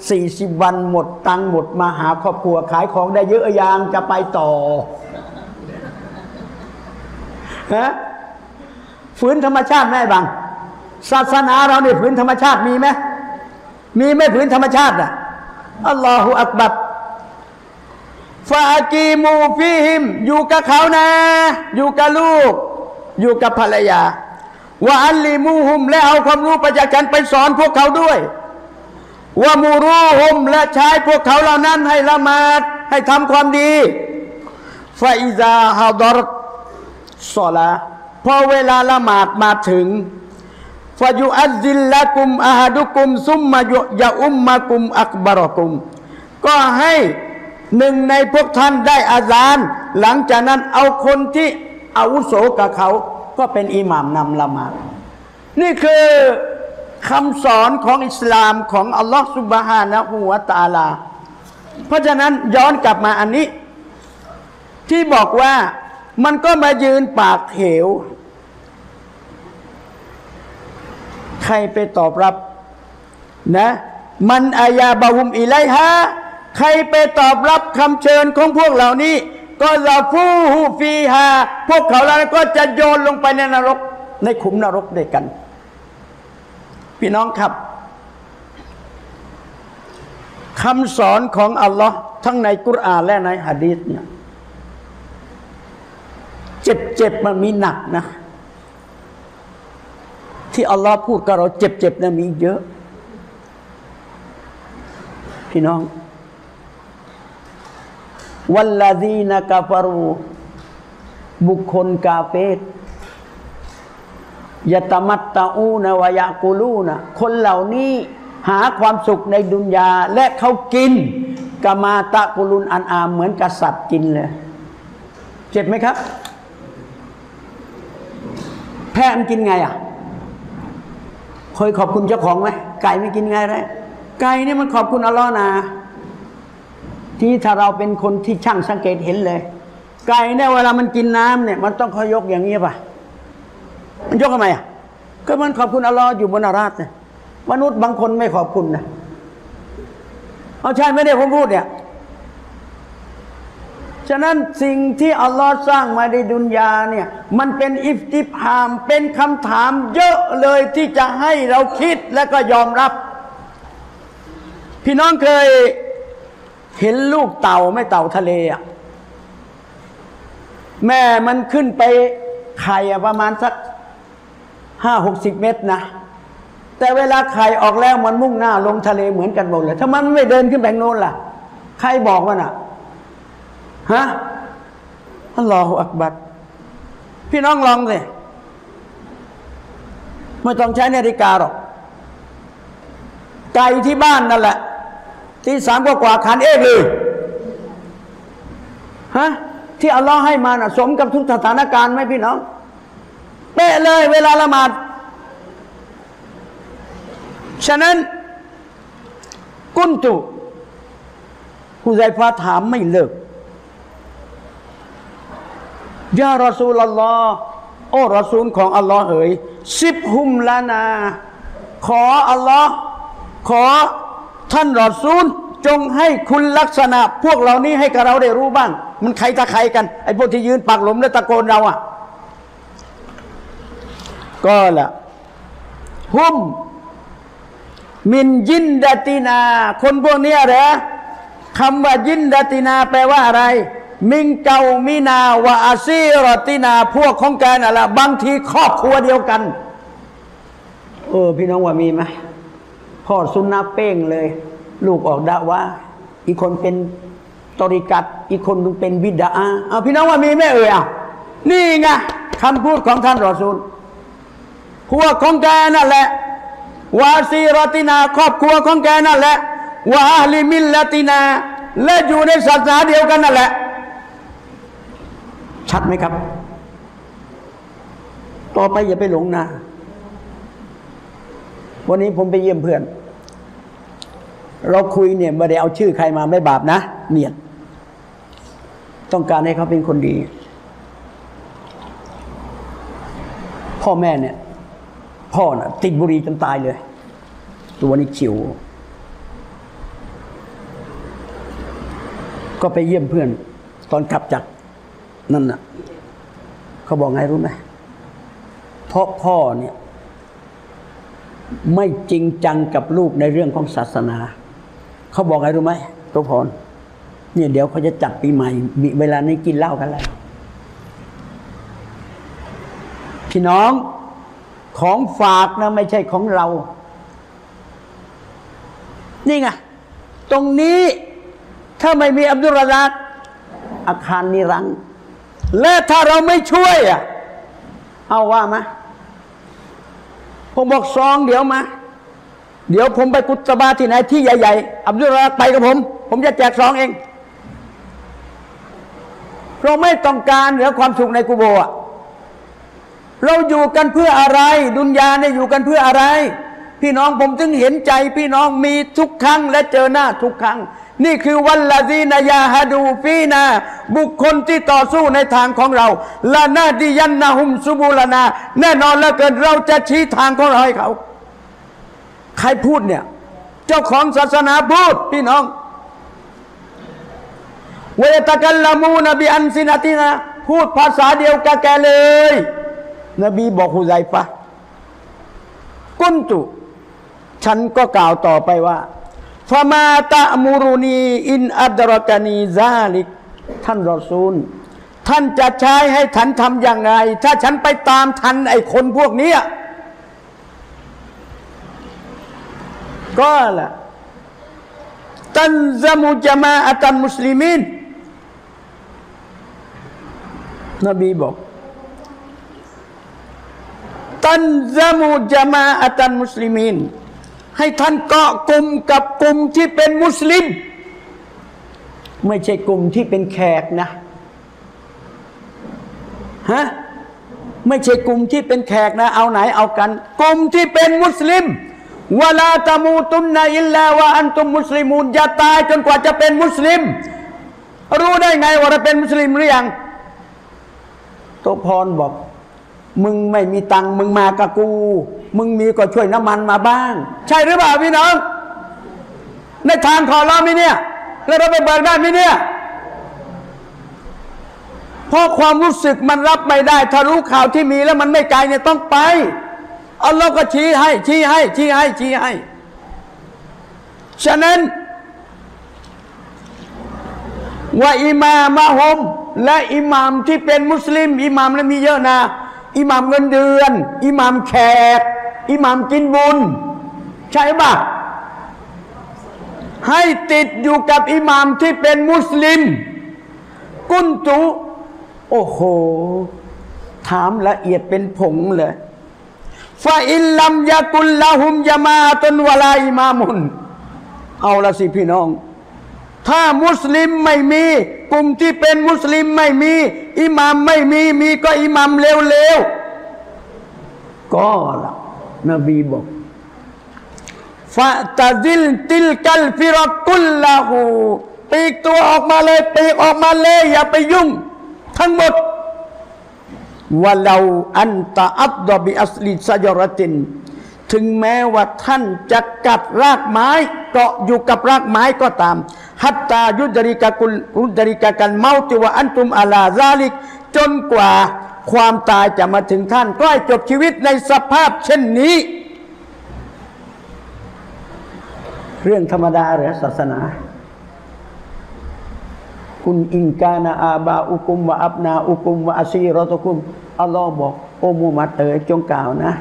สี่สิบวันหมดตังหมดมาหาครอบครัวขายของได้เยอะอย่างจะไปต่อฮะฝืนธรรมชาติไหมบังศาสนาเราเนี่ยฝืนธรรมชาติมีไหมมีไหมฝืนธรรมชาติอะอัลลอฮฺอักบัรฟากีมูฟีหิม อยู่กับเขานะ อยู่กับลูก อยู่กับภรรยาวะอัลลิมูฮุม และเอาความรู้ไปจากกันไปสอนพวกเขาด้วย วะมูรูฮุมและใช้พวกเขาเหล่านั้นให้ละหมาดให้ทำความดีฟาอิซาฮาดรสอละพอเวลาละหมาดมาถึงฟายุอัซิลละกุมอาฮดุกุม ซุมมายุยาอุมมากุม อักบารกุม ก็ให้หนึ่งในพวกท่านได้อาจารย์หลังจากนั้นเอาคนที่อาวุโสกับเขา ก็เป็นอิหมามนำละหมาดนี่คือ คำสอนของอิสลามของอัลลอฮฺสุบฮานะฮูวาตาลา เพราะฉะนั้นย้อนกลับมาอันนี้ ที่บอกว่ามันก็มายืนปากเหว ใครไปตอบรับนะ มันอายาบาวุมอิไลฮะใครไปตอบรับคำเชิญของพวกเหล่านี้ ก็จะฟูฮูฟีฮาพวกเขาแล้วก็จะโยนลงไปในนรกในขุมนรกด้วยกัน พี่น้องครับคำสอนของอัลลอฮ์ทั้งในกุรอานและในฮะดีษเนี่ยเจ็บเจ็บมันมีหนักนะ ที่อัลลอฮ์พูดกับเราเจ็บเจ็บนะมีเยอะ พี่น้อง วัลลาดีนกาฟารู บุคคลกาเฟต ยะตมัตตาอูนวายากูลูนะคนเหล่านี้หาความสุขในดุนยาและเขากินกามาตะกุลุนอันอาเหมือนกษัตริย์กินเลย เจ็บไหมครับ แพะมันกินไงอะ เคยขอบคุณเจ้าของไหมไก่ไม่กินไงไรไก่เนี่ยมันขอบคุณอัลลอฮ์นะ ที่ถ้าเราเป็นคนที่ช่างสังเกตเห็นเลย ไก่เนี่ยเวลามันกินน้ำเนี่ย มันต้องคอยยกอย่างนี้ป่ะ มันยกทำไมอะก็มันขอบคุณอัลลอฮ์อยู่บนอาราษเนี่ยมนุษย์บางคนไม่ขอบคุณนะเอาใช่ไม่ได้ผมพูดเนี่ยฉะนั้นสิ่งที่อัลลอฮ์สร้างมาในดุนยาเนี่ยมันเป็นอิฟติพามเป็นคำถามเยอะเลยที่จะให้เราคิดและก็ยอมรับ พี่น้องเคยเห็นลูกเต่าไม่เต่าทะเลอะแม่มันขึ้นไปไข่ประมาณสัก ห้าหกสิบเมตรนะ แต่เวลาไข่ออกแล้วมันมุ่งหน้าลงทะเลเหมือนกันหมดเลยถ้ามันไม่เดินขึ้นแบงโน้นล่ะ ใครบอกมันอะฮะอัลลอฮฺอักบัดพี่น้องลองสิไม่ต้องใช้นาฬิกาหรอก ไก่ที่บ้านนั่นแหละ ที่สามกว่ากว่าขันเอกเลยฮะที่อัลลอฮ์ให้มาน่ะ สมกับทุกสถานการณ์ไหมพี่น้องะเลย เวลาละหมาด ฉะนั้น กุนตุฮุไซฟาถามไม่เลิกยารอซูลอัลลอฮ์โอ้รอซูลของอัลลอฮ์เอ๋ยสิบหุมลานา ขออัลลอฮ์ขอท่านรอซูล จงให้คุณลักษณะ พวกเรานี้ให้กับเราได้รู้บ้าง มันใครตะใครกัน ไอ้พวกที่ยืนปากหลมและตะโกนเราอะ ก็ละหุม มินยินดาตินา คนพวกนี้เหรอคำว่ายินดาตินาแปลว่าอะไร มิงเกามินาวะอาซีรตินา พวกของแกน่ะละบางทีครอบครัวเดียวกัน เออ พี่น้องว่ามีไหมพ่อสุนนะเป้งเลย ลูกออกดะว่า อีกคนเป็นตอริกัตอีกคนนึงเป็นบิดาเอาพี่น้องว่ามีไหมเอ่ยอะนี่ไงคำพูดของท่านรอซูล พวของแกนั่นแหละวาซีรตินาครอบครัวของแกนั่นแหละวาอาลิมิลลตินา และอยู่ในศาสนาเดียวกันนั่นแหละ ชัดไหมครับ ต่อไปอย่าไปหลงนะ วันนี้ผมไปเยี่ยมเพื่อน เราคุยเนี่ยไม่ได้เอาชื่อใครมาไม่บาปนะ เนียดต้องการให้เขาเป็นคนดี พ่อแม่เนี่ย พ่อน่ะ ติดบุหรี่จนตายเลย ตัวนี้ชิวก็ไปเยี่ยมเพื่อน ตอนกลับจากนั่นน่ะ เขาบอกไงรู้ไหมเพราะพ่อเนี่ย ไม่จริงจังกับลูกในเรื่องของศาสนา เขาบอกไงรู้ไหมตัวพรเนี่ยเดี๋ยวเขาจะจัดปีใหม่มีเวลานี้กินเหล้ากันแล้วพี่น้อง ของฝากนะไม่ใช่ของเรา นี่ไงตรงนี้ถ้าไม่มีอับดุลราซักอาคารนิรัง และถ้าเราไม่ช่วยอะเอาว่ามาผมบอกซองเดี๋ยวมา เดี๋ยวผมไปกุตบาที่ไหนที่ใหญ่ๆ อับดุลราซักไปกับผม ผมจะแจกซองเอง เราไม่ต้องการเหลือความสุขในกุโบอะ เราอยู่กันเพื่ออะไร ดุนยาเนี่ยอยู่กันเพื่ออะไร พี่น้องผมจึงเห็นใจ พี่น้องมีทุกครั้งและเจอหน้าทุกครั้ง นี่คือวัลลาซีนายาฮาดูฟีนา บุคคลที่ต่อสู้ในทางของเราลานาดิยันนาหุมซุบูลานา แน่นอนแล้วเกิดเราจะชี้ทางของเราให้เขา ใครพูดเนี่ย เจ้าของศาสนาพูด พี่น้องเวตะกัลลามูนบีอันซินาตินา พูดภาษาเดียวกับแกเลย นบีบอกฮุไซฟะกุนตุฉันก็กล่าวต่อไปว่าฟามาตะมูรุนีอินอัดรกานีซาลิก ท่านรอซูล ท่านจะใช้ให้ฉันทำอย่างไร ถ้าฉันไปตามทันไอ้คนพวกนี้قال تلزم جماعة المسلمين นบีบอก تلزم جماعة المسلمين ให้ท่านเกาะกลุ่มกับกลุ่มที่เป็นมุสลิม ไม่ใช่กลุ่มที่เป็นแขกนะฮะไม่ใช่กลุ่มที่เป็นแขกนะ เอาไหนเอากัน กลุ่มที่เป็นมุสลิมวลาตะมูตุนนะอิลลาวะอันตุมมุสลิมูนอย่าตายจนกว่าจะเป็นมุสลิม รู้ได้ไงว่าเราเป็นมุสลิมหรือยังโตพรบอก มึงไม่มีตังค์มึงมากับกู มึงมีก็ช่วยน้ำมันมาบ้าง ใช่หรือเปล่าพี่น้อง ในทางขอร้องไหมเนี่ย แล้วเราไปเบิกได้ไหมเนี่ยเพราะความรู้สึกมันรับไม่ได้ ถ้ารู้ข่าวที่มีแล้วมันไม่ไกลเนี่ยต้องไปอัลลอฮ์ก็ชี้ให้ ชี้ให้ ชี้ให้ ชี้ให้ ฉะนั้นว่าอิมามะฮมและอิหมามที่เป็นมุสลิม อิหมามแล้วมีเยอะนะ อิหมามเงินเดือน อิหมามแขก อิหมามกินบุญ ใช่ปะให้ติดอยู่กับอิหมามที่เป็นมุสลิม กุนตุ โอ้โห ถามละเอียดเป็นผงเลยฟาอิลลัมยากุลละหุมยามาตุนวลาอิมามุน เอาละสิพี่น้อง ถ้ามุสลิมไม่มี กลุ่มที่เป็นมุสลิมไม่มี อิหมามไม่มีมีก็อิหมามเลวๆก็ละนบีบอกฟาตาซิลติลกัลฟิรกุลละหูปีกตัวออกมาเลยปีกออกมาเลยอย่าไปยุ่ง ทั้งหมดวะลาอันตะอับดอบิอัสลิซจรติน ถึงแม้ว่าท่านจะกัดรากไม้เกาะอยู่กับรากไม้ก็ตาม ฮัตตายุดริกากุลรุดริกากันเมาติวะอันตุมอาลาซาลิก จนกว่าความตายจะมาถึงท่าน ใกล้จบชีวิตในสภาพเช่นนี้ เรื่องธรรมดาหรือศาสนา คุณอิงกานาอาบาอุกุมวะอับนาอุกุมวะอาซีรอตุกุมอัลลอฮ์บอก โอมูมัดเอ๋ยจงกล่าวนะ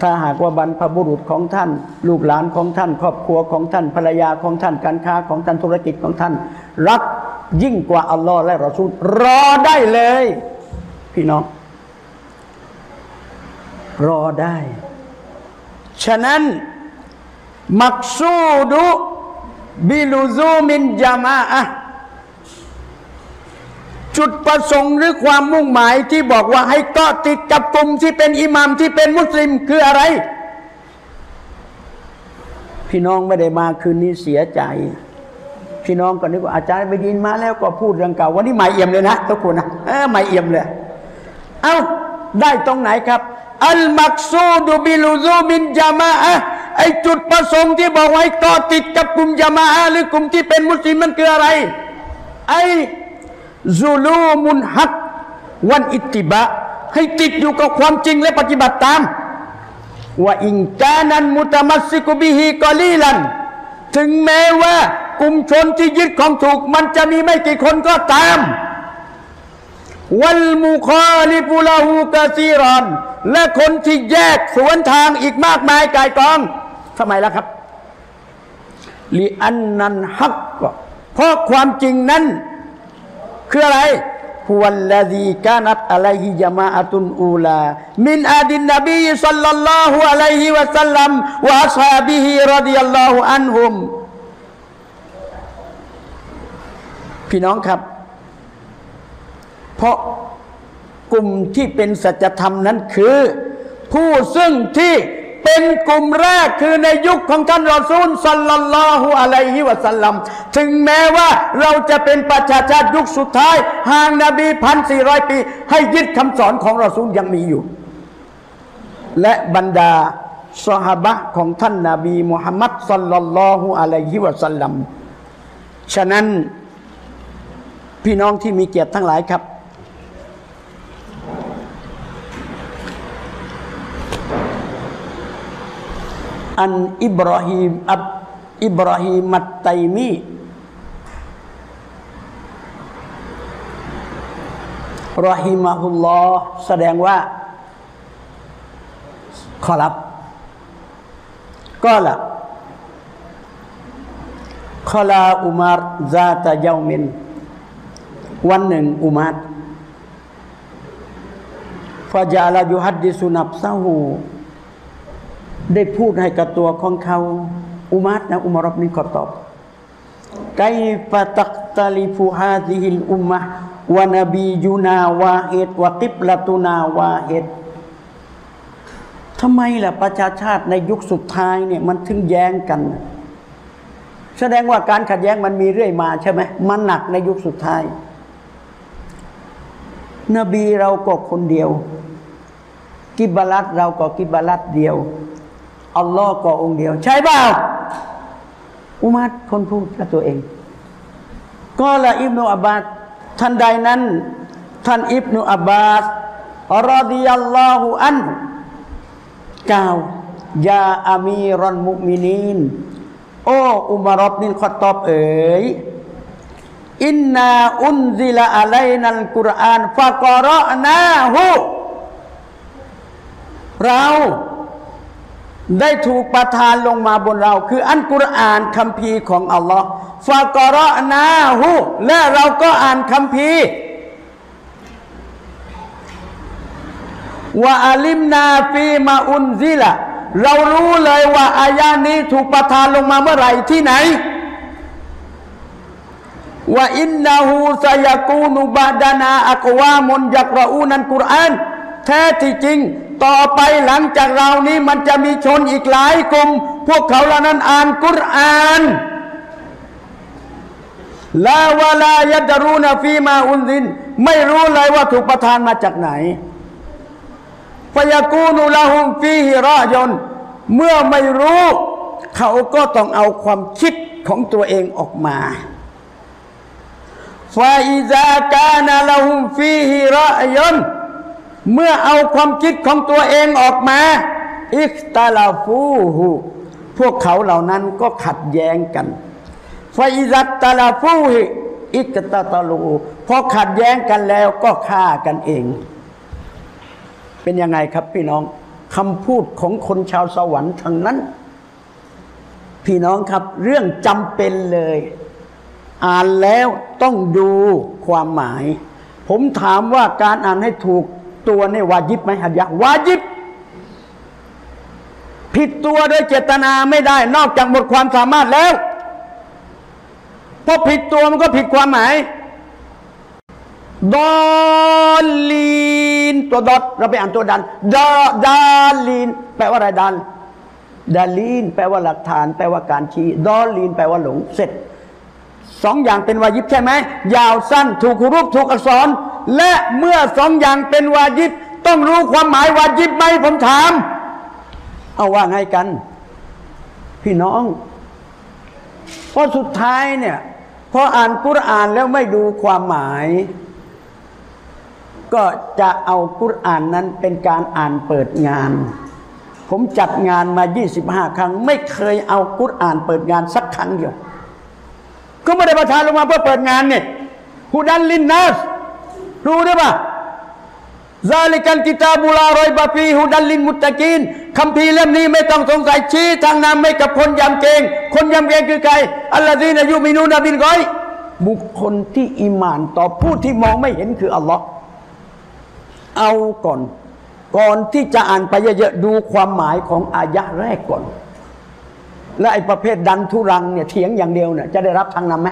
ถ้าหากว่าบรรพบุรุษของท่าน ลูกหลานของท่าน ครอบครัวของท่านภรรยาของท่านการค้าของท่านธุรกิจของท่าน รักยิ่งกว่าอัลลอฮ์และรอซูลรอได้เลย พี่น้อง รอได้ ฉะนั้น มักซูดุบิลูซูมินจามาอะ จุดประสงค์หรือความมุ่งหมายที่บอกว่าให้เกาะติดกับกลุ่มที่เป็นอิหมามที่เป็นมุสลิมคืออะไร พี่น้องไม่ได้มาคืนนี้เสียใจ พี่น้องก็นึกว่าอาจารย์ไปดินมาแล้วก็พูดเรื่องเก่า วันนี้ใหม่เอี่ยมเลยนะทุกคนนะเออใหม่เอี่ยมเลย เอ้าได้ตรงไหนครับ المقصود بلزوم الجماعة أي จุดประสงค์ที่บอกไว้ต่อติดกับกลุ่มจามาอะหรือกลุ่มที่เป็นมุสลิมมันคืออะไร أي لزوم الحق واتباعه ให้ติดอยู่กับความจริงและปฏิบัติตามوإن كان المتمسك به قليلا ถึงแม้ว่ากลุ่มชนที่ยึดของถูก มันจะมีไม่กี่คนก็ตาม วัลมุคอลิฟุลาหูกะซีรอน และคนที่แยกสวนทางอีกมากมายกายกองทำไมล่ะครับลิอันนันฮักเพราะความจริงนั้น คืออะไรฮุวัลลดีกานัตอะลัยฮิจามาอตุนอูลามินอาดินนบีสัลลัลลอฮุอะลัยฮิวะสัลลัมวะอัศฮาบิฮิรดิยัลลอฮุอันฮุมพี่น้องครับ เพราะกลุ่มที่เป็นสัจธรรมนั้นคือ ผู้ซึ่งที่ เป็นกลุ่มแรกคือในยุคของท่านรอซูลสัลลัลลอฮุอะลัยฮิวะสัลลัมถึงแม้ว่าเราจะเป็นประชาชาติยุคสุดท้ายห่างนบีพันสี่ร้อยปี ให้ยึดคำสอนของรอซูลยังมีอยู่ และบรรดาสหบะของท่านนาบีมุฮัมมัดสัลลัลลอฮุอะลัยฮิวะสัลลัมฉะนั้นพี่น้องที่มีเกียรติทั้งหลายครับ อันอิบราฮิมอับอิบราฮิมัตไตมีรอฮิมะฮุลลอฮ์แสดงว่า ขอรับ ก็ละขลาอุมารซาตะเยามิน วันหนึ่งอุมัรฟาจาลายุฮัดดิสุนับซาหู ได้พูดให้กับตัวของเขาอุมัรนะอุมารบนี้ขอตอบไกฟะตักตาลิฟูฮาซิฮิลอุมมะวะนบียูนาวาเฮดวะกิบละตุนาวาเฮดทำไมล่ะประชาชาติในยุคสุดท้ายเนี่ยมันถึงแย้งกัน แสดงว่าการขัดแย้งมันมีเรื่อยมาใช่ไหมมันหนักในยุคสุดท้าย นบีเราก็คนเดียว กิบลัดเราก็กิบลัดเดียว อัลลอฮ์ก็องค์เดียว ใช่เปล่าอุมัดคนพูดกับตัวเอง ก็ละอิบนุอับบาสท่านใดนั้น ท่านอิบนุอับบาสรอดิยัลลอฮุอันกล่าวยาอามีรอนมุมินีนโอ้อุมารบนินขอตอบเอ๋ยอินนาอุนซิลาอะลัยนัลกุรอานฟะกอรอนาหูเรา ได้ถูกประทานลงมาบนเรา คืออันกุรอานคำพีร์ของอัลลอฮ์ฟะกรอนาหูและเราก็อ่านคำพีร์ว่าอาลิมนาฟีมาอุนซิละเรารู้เลยว่าอายานี้ถูกประทานลงมาเมื่อไหร่ที่ไหนว่าอินนาหูสยากูนุบาดานาอักวามุนยักรอูนันกุรอานแท้ที่จริง ต่อไปหลังจากเรานี้มันจะมีชนอีกหลายกลุ่ม พวกเขาเหล่านั้นอ่านกุรอานลาวาลายัดรูนฟีมาอุนซิน ไม่รู้เลยว่าถูกประทานมาจากไหนฟยากูนุลาหุมฟีฮิรอยน เมื่อไม่รู้ เขาก็ต้องเอาความคิดของตัวเองออกมาฟาอิซากานาลาหุมฟีฮิรอยน เมื่อเอาความคิดของตัวเองออกมา อิคตาลาฟูฮูพวกเขาเหล่านั้นก็ขัดแย้งกันฟาอิซัตตาลาฟูฮิอิกตาตาลูพอขัดแย้งกันแล้วก็ฆ่ากันเอง เป็นยังไงครับพี่น้องคำพูดของคนชาวสวรรค์ทั้งนั้น พี่น้องครับเรื่องจำเป็นเลย อ่านแล้วต้องดูความหมาย ผมถามว่าการอ่านให้ถูก ตัวในวาจิบไหมหัดยะวาจิบ ผิดตัวโดยเจตนาไม่ได้ นอกจากหมดความสามารถแล้วพอผิดตัวมันก็ผิดความหมายดอลลีนตัวดอทเราไปอ่านตัวดันดอดาลีนแปลว่าอะไรดันดาลีนแปลว่าหลักฐาน แปลว่าการชี้ดอลลีนแปลว่าหลงเสร็จ สองอย่างเป็นวายิบใช่ไหมยาวสั้นถูกรูปถูกอักษร และเมื่อสองอย่างเป็นวายิบต้องรู้ความหมายวายิบไหมผมถาม เอาว่าไงกัน พี่น้องเพราะสุดท้ายเนี่ยพออ่านกุรอานแล้วไม่ดูความหมาย ก็จะเอากุรอานนั้นเป็นการอ่านเปิดงาน ผมจัดงานมา 25 ครั้ง ไม่เคยเอากุรอานเปิดงานสักครั้งเดียว ก็ไม่ได้ประทานลงมาเพื่อเปิดงานเนี่ยฮุดันลินนัสรู้ได้ปะซาลิกันกิตาบุลารอยบาฟีฮุดันลินมุตตะกีนคำพีเล่มนี้ไม่ต้องสงสัยชี้ทางนำให้กับคนยำเกง คนยำเกงคือใคร อัลลอฮีนยุมินูนบินก้อย บุคคลที่อิมานต่อผู้ที่มองไม่เห็นคืออัลลอฮ์เอาก่อน ก่อนที่จะอ่านไปเยอะๆดูความหมายของอายะแรกก่อน และไอ้ประเภทดันทุรังเนี่ยเถียงอย่างเดียวเนี่ยจะได้รับทางนำไหม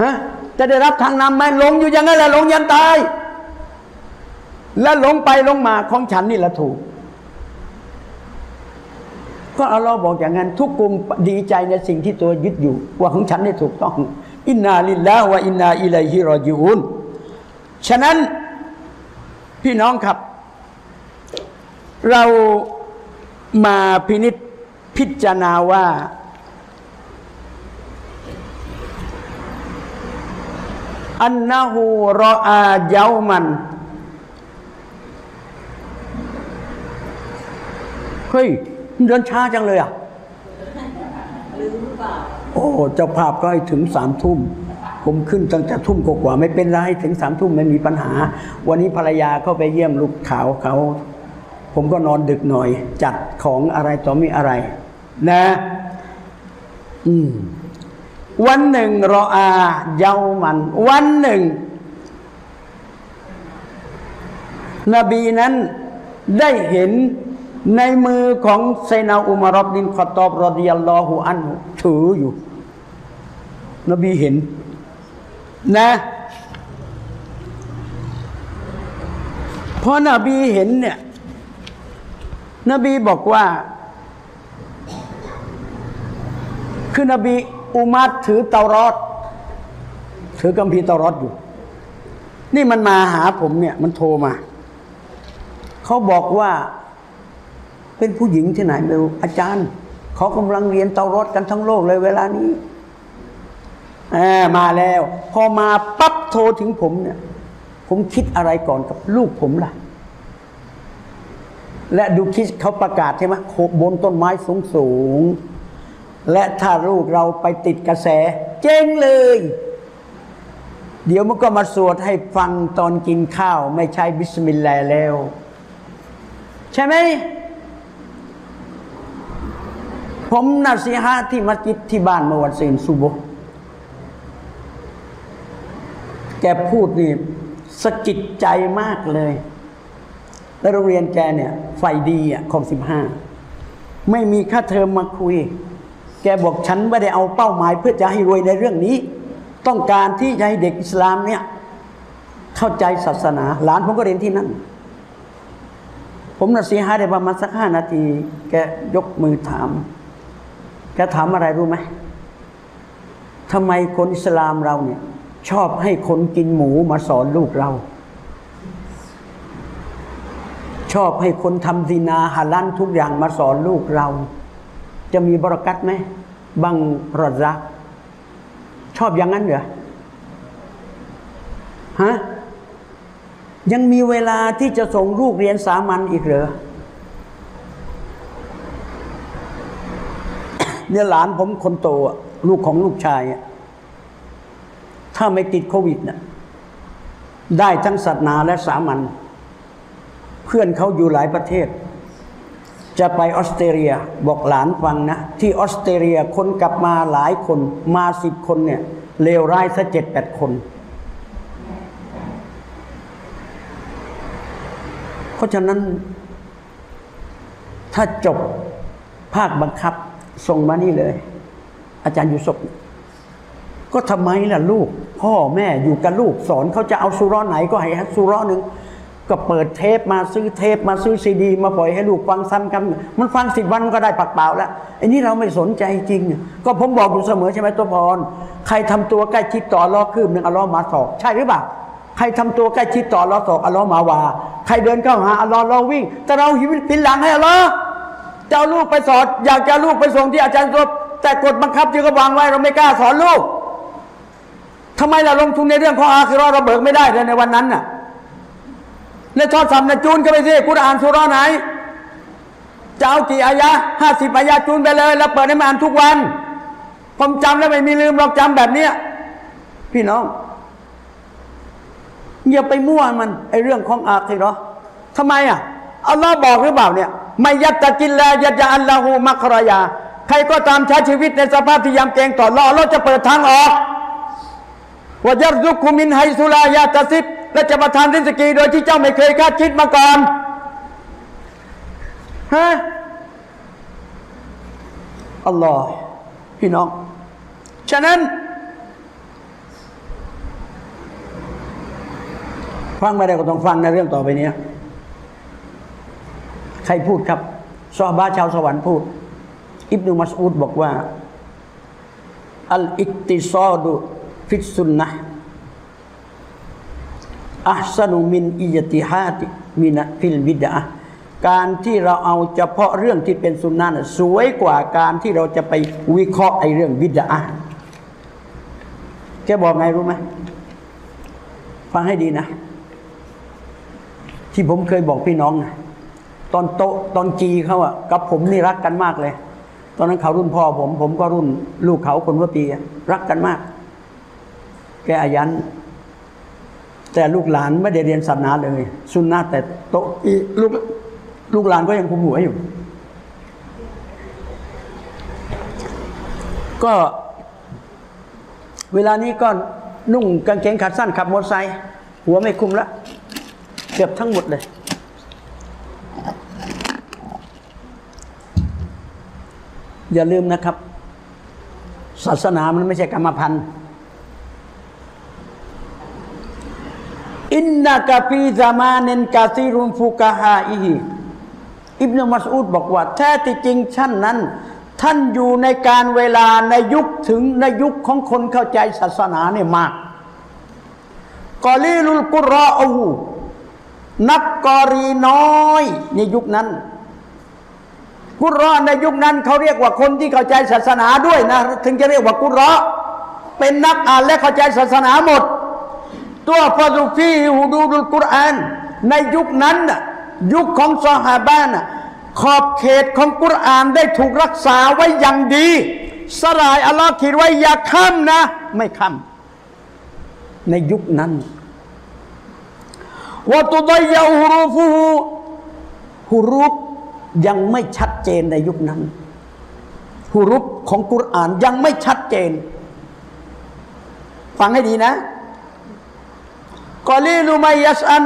ฮะจะได้รับทางนำไหมหลงอยู่อย่างนั้นแหละหลงยันตาย และหลงไปหลงมาของฉันนี่แหละถูก ก็อัลลอฮ์บอกอย่างนั้น ทุกกลุ่มดีใจในสิ่งที่ตัวยึดอยู่ ว่าของฉันนี่ถูกต้อง อินนาลิลลาห์วะอินนาอิลัยฮิรอจิอูนฉะนั้นพี่น้องครับ เรามาพินิษ พิจารณาว่า อันนะฮูรออาเยามันเฮ้ยเดินช้าจังเลยอะโอ้เจ้าภาพก็ให้ถึงสามทุ่มผมขึ้นตั้งแต่ทุ่มกว่าๆไม่เป็นไรถึงสามทุ่มไม่มีปัญหา วันนี้ภรรยาเข้าไปเยี่ยมลูกขาวเขา ผมก็นอนดึกหน่อย จัดของอะไรต่อมีอะไร นะ อืมวันหนึ่งรออาเยามัน วันหนึ่ง นบีนั้นได้เห็นในมือของไซนาอุมารอบดินขอตอบรอดิยัลลอหูอันถืออยู่ นบีเห็น นะ พอนบีเห็นเนี่ย นบีบอกว่า คือนบีอุมัดถือเตารอดถือกัมพีเตารอดอยู่ นี่มันมาหาผมเนี่ยมันโทรมา เขาบอกว่าเป็นผู้หญิงที่ไหนไม่รู้อาจารย์เขากำลังเรียนเตารอดกันทั้งโลกเลยเวลานี้แอมาแล้ว พอมาปั๊บโทรถึงผมเนี่ย ผมคิดอะไรก่อนกับลูกผมล่ะ และดูคิดเขาประกาศใช่ไหมโขบนต้นไม้สูงสูง และถ้าลูกเราไปติดกระแส เจ๊งเลย เดี๋ยวมันก็มาสวดให้ฟังตอนกินข้าว ไม่ใช่บิสมิลลาห์แล้ว ใช่ไหม ผมนาซีฮะที่มัสยิดที่บ้านเมื่อวันเสาร์ซุบแกพูดนี่สะกิดใจมากเลยแล้วโรงเรียนแกเนี่ยไฟดีอะของสิบห้าไม่มีค่าเทอมมาคุย แกบอกฉันไม่ได้เอาเป้าหมาย เพื่อจะให้รวยในเรื่องนี้ ต้องการที่จะให้เด็กอิสลามเนี่ยเข้าใจศาสนา หลานผมก็เรียนที่นั่น ผมนาซีฮะได้ประมาณสักห้านาที แกยกมือถาม แกถามอะไรรู้ไหมทำไมคนอิสลามเราเนี่ย ชอบให้คนกินหมูมาสอนลูกเรา ชอบให้คนทำซินาฮาลันทุกอย่างมาสอนลูกเรา จะมีบรากัตไหมบังรอซัก ชอบอย่างนั้นเหรอฮะยังมีเวลาที่จะส่งลูกเรียนสามัญอีกเหรอเนี่ยหลานผมคนโตลูกของลูกชาย ถ้าไม่ติดโควิดน่ะได้ทั้งศาสนาและสามัญเพื่อนเขาอยู่หลายประเทศ จะไปออสเตรเลียบอกหลานฟังนะ ที่ออสเตรเลียคนกลับมาหลายคนมาสิบคนเนี่ยเลวร้ายซะเจ็ดแปดคน เพราะฉะนั้น ถ้าจบภาคบังคับส่งมานี่เลย อาจารย์ยูศพก็ทำไมล่ะลูก พ่อแม่อยู่กับลูกสอนเขาจะเอาสุร้อไหนก็ให้สุร้อหนึ่ง ก็เปิดเทปมาซื้อเทปมาซื้อซีดี มาปล่อยให้ลูกฟังซ้ำกันมันฟังสิบวันก็ได้ปักเปล่าแล้วไอ้นี่เราไม่สนใจจริง ก็ผมบอกอยู่เสมอใช่ไหมตัวพร ใครทำตัวใกล้ชิดต่อล้อคืบหนึ่งอัลลอฮ์มาสอกใช่หรือเปล่าใครทำตัวใกล้ชิดต่อลลอสอกอัลลอฮ์มาวา ใครเดินเข้าหาอัลลอฮ์เราวิ่ง แต่เราหิวปินหลังให้อัลลอฮ์จะเอาลูกไปสอนอยากจะเอาลูกไปส่งที่อาจารย์ตัวแต่กฎบังคับที่ก็วางไว้เราไม่กล้าสอนลูกทำไมเราลงทุนในเรื่องของอาคิราะห์เราเบิกไม่ได้เลยในวันนั้นน่ะ ในทอดสัมนะจูนก็ไปสิกุรอานสุราไหนจะเอากี่อายะห้าสิบอายะจูนไปเลย แล้วเปิดให้มันอ่านทุกวัน ผมจำแล้วไม่มีลืมหรอกจำแบบเนี้ยพี่น้องอย่าไปมั่วมันไอเรื่องของอาคิเราะห์ทำไมอะอัลลอฮ์บอกหรือเปล่าเนี่ยไม่ยัตตะกินแลยัตยาอัลลอฮูมักรยา ใครก็ตามใช้ชีวิตในสภาพที่ยำเกรงต่ออัลลอฮ์อัลลอฮ์จะเปิดทางออก วยัรซุกุมินไฮสุลายาตซิบและจะประทานริสกีโดยที่เจ้าไม่เคยคาดคิดมาก่อนฮะอัลลอฮ์พี่น้อง ฉะนั้น ฟังไม่ได้ก็ต้องฟังในเรื่องต่อไปนี้ใครพูดครับซอฮาบะห์ชาวสวรรค์พูด อิบนุมัสอูดบอกว่า الاقتصاد في السنة أحسن من الاجتهاد في البدعة การที่เราเอาเฉพาะเรื่องที่เป็นสุนนะสวยกว่าการที่เราจะไปวิเคราะห์ไอเรื่องบิดอะฮ์ แกบอกไงรู้ไหมฟังให้ดีนะ ที่ผมเคยบอกพี่น้องนะตอนโตตอนจีเขาอะกับผมนี่รักกันมากเลย ตอนนั้นเขารุ่นพ่อผม ผมก็รุ่นลูกเขาคนว่าปีรักกันมาก แกอายัน แต่ลูกหลานไม่ได้เรียนศาสนาเลย สุนนะแต่โตลูกลูกหลานก็ยังคุมหัวอยู่ ก็เวลานี้ก็นุ่งกางเกงขาสั้นขับมอเตอร์ไซค์หัวไม่คุมละเกือบทั้งหมดเลย อย่าลืมนะครับ ศาสนามันไม่ใช่กรรมพันธุ์ อินนากะฟีซามาเนนกาซีรุนฟูกาฮาอีฮีอิบนุมัสอุดบอกว่า แท้ที่จริงท่านนั้น ท่านอยู่ในการเวลาในยุคถึงในยุคของคนเข้าใจศาสนาเนี่ยมากกอลีลุลกุรออูนักกอรีน้อยในยุคนั้น กุรอในยุคนั้นเขาเรียกว่าคนที่เข้าใจศาสนาด้วยนะ ถึงจะเรียกว่ากุรอเป็นนักอ่านและเข้าใจศาสนาหมด ตัวฟาซุฟีฮูดูดุลกุรอานในยุคนั้นยุคของซอฮาบานขอบเขตของกุรอานได้ถูกรักษาไว้อย่างดี สลายอัลลอฮ์ขีดไว้อย่าข้ามนะ ไม่ข้ามในยุคนั้นวะตุดยาฮุรูฟูฮุรุฟยังไม่ชัดเจนในยุคนั้นฮุรุฟของกุรอานยังไม่ชัดเจน ฟังให้ดีนะ กอลีลูไมยัสอัน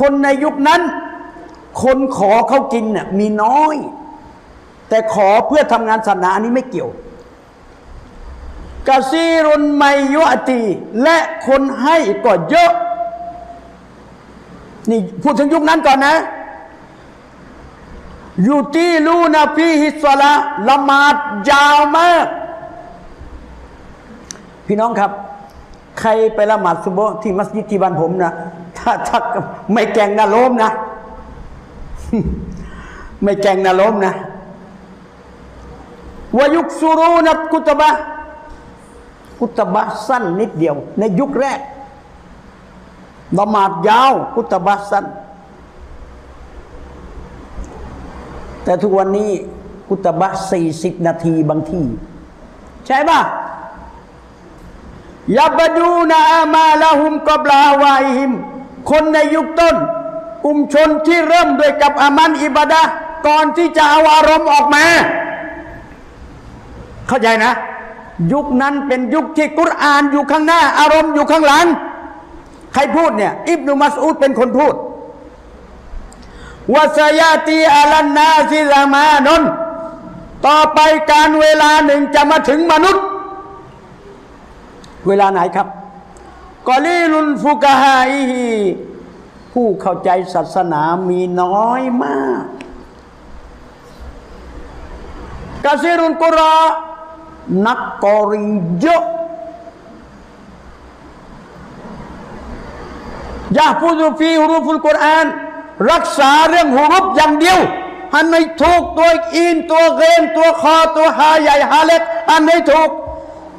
คนในยุคนั้น คนขอเขากินเนี่ยมีน้อย แต่ขอเพื่อทำงานศาสนาอันนี้ไม่เกี่ยวกาซีรุนไมยุอตี และคนให้ก็เยอะ นี่พูดถึงยุคนั้นก่อนนะอยู่ที่ลูนาฟีฮิสละละมาดยาวมาก พี่น้องครับ ใครไปละหมาดซุโบที่มัสยิดที่บ้านผมนะถ้าถ้าไม่แกงนะล้มนะ ไม่แกงนะล้มนะวายุกซูรูนับกุตบะกุตบะสั้นนิดเดียว ในยุคแรกละหมาดยาวกุตบะสั้น แต่ทุกวันนี้กุตบะสี่สิบนาทีบางที่ใช่ป่ะ ยับดูนาอามาละหุมกบลาวาอิหิมคนในยุคต้น กลุ่มชนที่เริ่มด้วยกับอามันอิบดะก่อนที่จะเอาอารมณ์ออกมา เข้าใจนะ ยุคนั้นเป็นยุคที่กุรอานอยู่ข้างหน้า อารมณ์อยู่ข้างหลัง ใครพูดเนี่ย อิบนุมัสอูดเป็นคนพูดวาสยาตีอาลันนาซิลามานนต่อไปการเวลาหนึ่งจะมาถึงมนุษย์ เวลาไหนครับกอลีลุนฟุกฮาอีผู้เข้าใจศาสนามีน้อยมากกาซิรุนกุรอนักกอรีเยอะยาพูดฟีฮุรุฟุลกุรอานรักษาเรื่องฮุรุฟอย่างเดียวอันไม่ถูกตัวอินตัวเกนตัวคอตัวฮาใหญ่ฮาเล็กอันไม่ถูก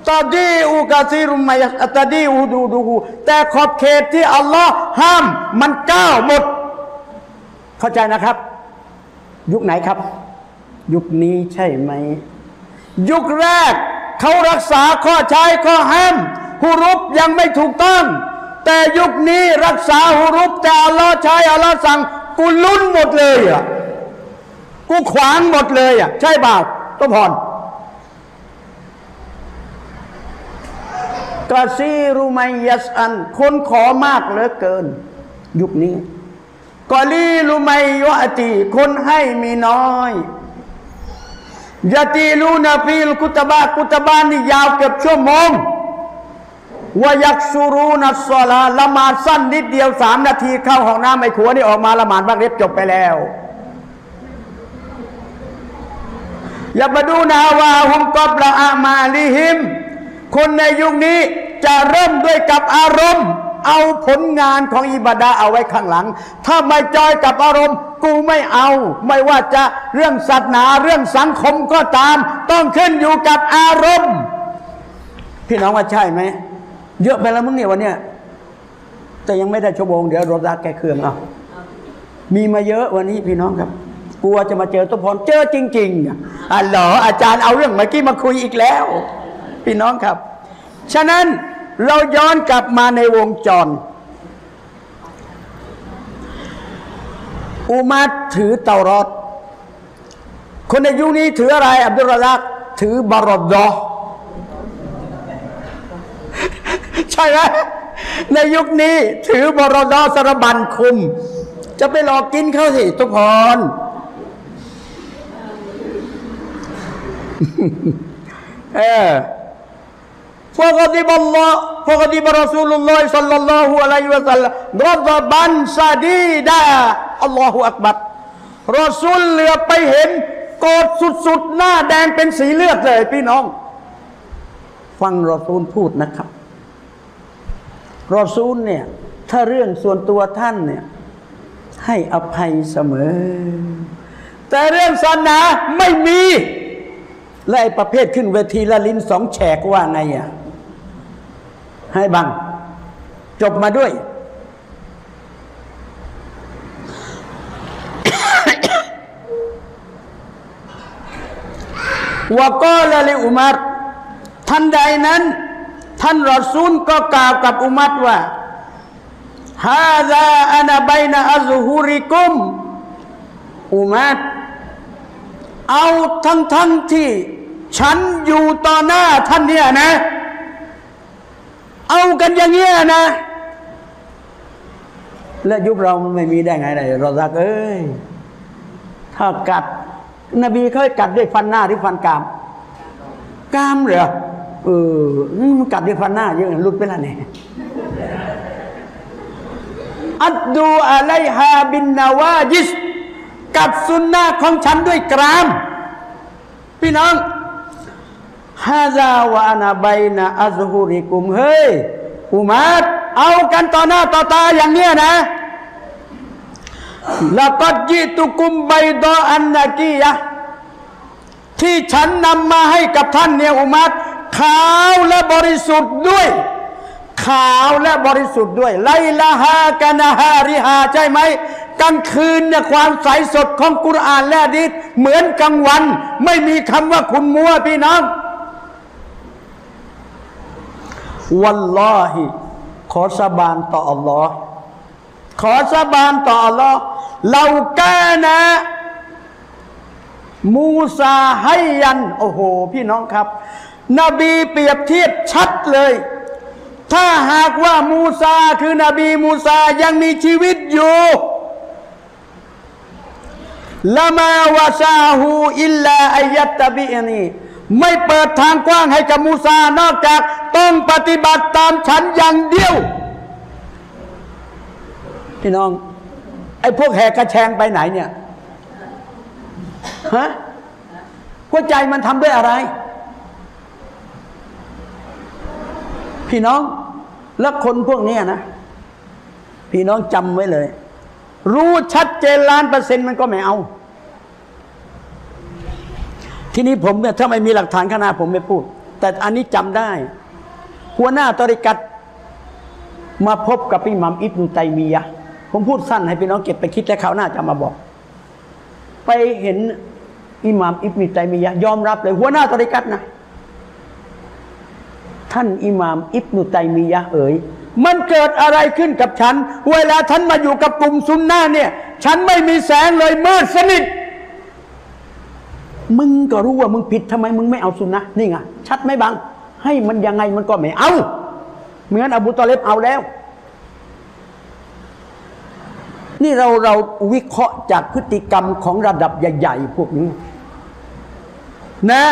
ตาดีอูกาซีรุมมายัตดีอูดูดูแต่ขอบเขตที่อัลลอฮ์ห้ามมันก้าวหมด เข้าใจนะครับ ยุคไหนครับ ยุคนี้ใช่ไหม ยุคแรกเขารักษาข้อใช้ข้อห้ามฮุรุบยังไม่ถูกต้อง แต่ยุคนี้รักษาฮุรุบแต่อัลลอฮ์ใช้อัลลอฮ์สั่งกูลุ้นหมดเลยอะกูขวางหมดเลยอะใช่เปล่าต้องผ่อน กาซีรุไมยัสอัน คนขอมากเหลือเกิน ยุคนี้กอลีรุไมยะตีคนให้มีน้อยยะตีลูนาฟีลกุตบากุตบานี่ยาวเกือบชั่วโมงวายักซูรูนัสซลาละหมาดสั้นนิดเดียวสามนาทีเข้าห้องน้ำไม่ขัวนี่ออกมาละหมาดบักเรียบจบไปแล้วอย่ามาดูนาวาฮุมกอบละอามาลิฮิม คนในยุคนี้จะเริ่มด้วยกับอารมณ์ เอาผลงานของอิบาดาเอาไว้ข้างหลัง ถ้าไม่จอยกับอารมณ์ กูไม่เอา ไม่ว่าจะเรื่องศาสนาเรื่องสังคมก็ตาม ต้องขึ้นอยู่กับอารมณ์ พี่น้องว่าใช่ไหม เยอะไปแล้วมึงเนี่ยวันเนี้ยแต่ยังไม่ได้ชั่วโมงเดี๋ยวรถรักแกเครื่องเอามีมาเยอะวันนี้พี่น้องครับกลัวจะมาเจอตุพรเจอจริงๆอะอ๋อเหรออาจารย์เอาเรื่องเมื่อกี้มาคุยอีกแล้ว พี่น้องครับ ฉะนั้นเราย้อนกลับมาในวงจร อุมัดถือเตารอดคนในยุคนี้ถืออะไร อับดุลรลักษ์ถือบารอดอใช่ไหมในยุคนี้ถือบารดอสารบันคุม จะไปหลอกกินเขาสิ ทุกคนเออ فغضب الله فغضب رسول الله صلى الله عليه وسلم غضبا شديدا الله أكبر รอซูลเหลือไปเห็นโกรธสุดๆ หน้าแดงเป็นสีเลือดเลยพี่น้อง ฟังรอซูลพูดนะครับ รอซูลเนี่ย ถ้าเรื่องส่วนตัวท่านเนี่ย ให้อภัยเสมอ แต่เรื่องศาสนาไม่มี และไอ้ประเภทขึ้นเวทีละลิ้นสองแฉกว่าไงอ่ะ ให้บัง จบมาด้วย วกอลลิอุมัรทันใดนั้น ท่านรอซูลก็กล่าวกับอุมัรว่าฮาซาอานาบนะอัซฮูริกุม อุมัรเอาทั้งทั้งที่ ฉันอยู่ต่อหน้าท่านเนี่ยนะ เอากันอย่างเงี้ยนะ และยุคเรามันไม่มีได้ไงเลยเราสักเอ้ย ถ้ากัด นบีเคยกัดด้วยฟันหน้าหรือฟันกรามกรามเหรอเออมันกัดด้วยฟันหน้าเยอะหลุดไปแล้วเนี่ยอัดดูอะไรฮาบินนาวาจิสกัดสุนนะของฉันด้วยกราม พี่น้อง ฮาซาวานาไบนาอัซฮูริกุมเฮ้ยอุมัดเอากันต่อหน้าต่อตาอย่างเนี้ยนะแล้วก็จิตุกุมไบดออันนากียะที่ฉันนำมาให้กับท่านเนี่ยอุมัดขาวและบริสุทธิ์ด้วย ขาวและบริสุทธิ์ด้วย ไลลาฮากานาฮาริฮาใช่ไหมกลางคืนเนี่ยความใสสดของกุรอานและดิษเหมือนกลางวัน ไม่มีคำว่าคุณมัวพี่น้อง วัลลอฮิขอสาบานต่ออัลลอฮ์ขอสาบานต่ออัลลอฮ์เรากานะมูซาให้ยัน โอ้โห พี่น้องครับ นบีเปรียบเทียบชัดเลย ถ้าหากว่ามูซาคือนบีมูซายังมีชีวิตอยู่ละมาวาซาหูอิลลาอายัตตบิอนี ไม่เปิดทางกว้างให้กับมูซานอกจากต้องปฏิบัติตามฉันอย่างเดียว พี่น้อง ไอ้พวกแหกกระแชงไปไหนเนี่ยฮะหัวใจมันทำด้วยอะไร พี่น้องแล้วคนพวกนี้นะ พี่น้องจำไว้เลย รู้ชัดเจนล้านเปอร์เซ็นต์มันก็ไม่เอา ทีนี้ผมเนี่ยถ้าไม่มีหลักฐานขนาดผมไม่พูด แต่อันนี้จำได้ หัวหน้าตริกัตมาพบกับอิหมัมอิบนุตัยมียะผมพูดสั้นให้พี่น้องเก็บไปคิดและเขาวหน้าจะมาบอก ไปเห็นอิหมามอิบนุตัยมียะยอมรับเลย หัวหน้าตริกัตนะท่านอิหมามอิบนุตัยมียะเอ๋ยมันเกิดอะไรขึ้นกับฉัน เวลาท่านมาอยู่กับกลุ่มซุนนะเนี่ย ฉันไม่มีแสงเลยมืดสนิท มึงก็รู้ว่ามึงผิดทำไมมึงไม่เอาซุนนะนี่ไงชัดไหมบังให้มันยังไงมันก็ไม่เอาเหมือนอบูตอเลบเอาแล้ว นี่เราเราวิเคราะห์จากพฤติกรรมของระดับใหญ่ ๆ พวกนี้ นะ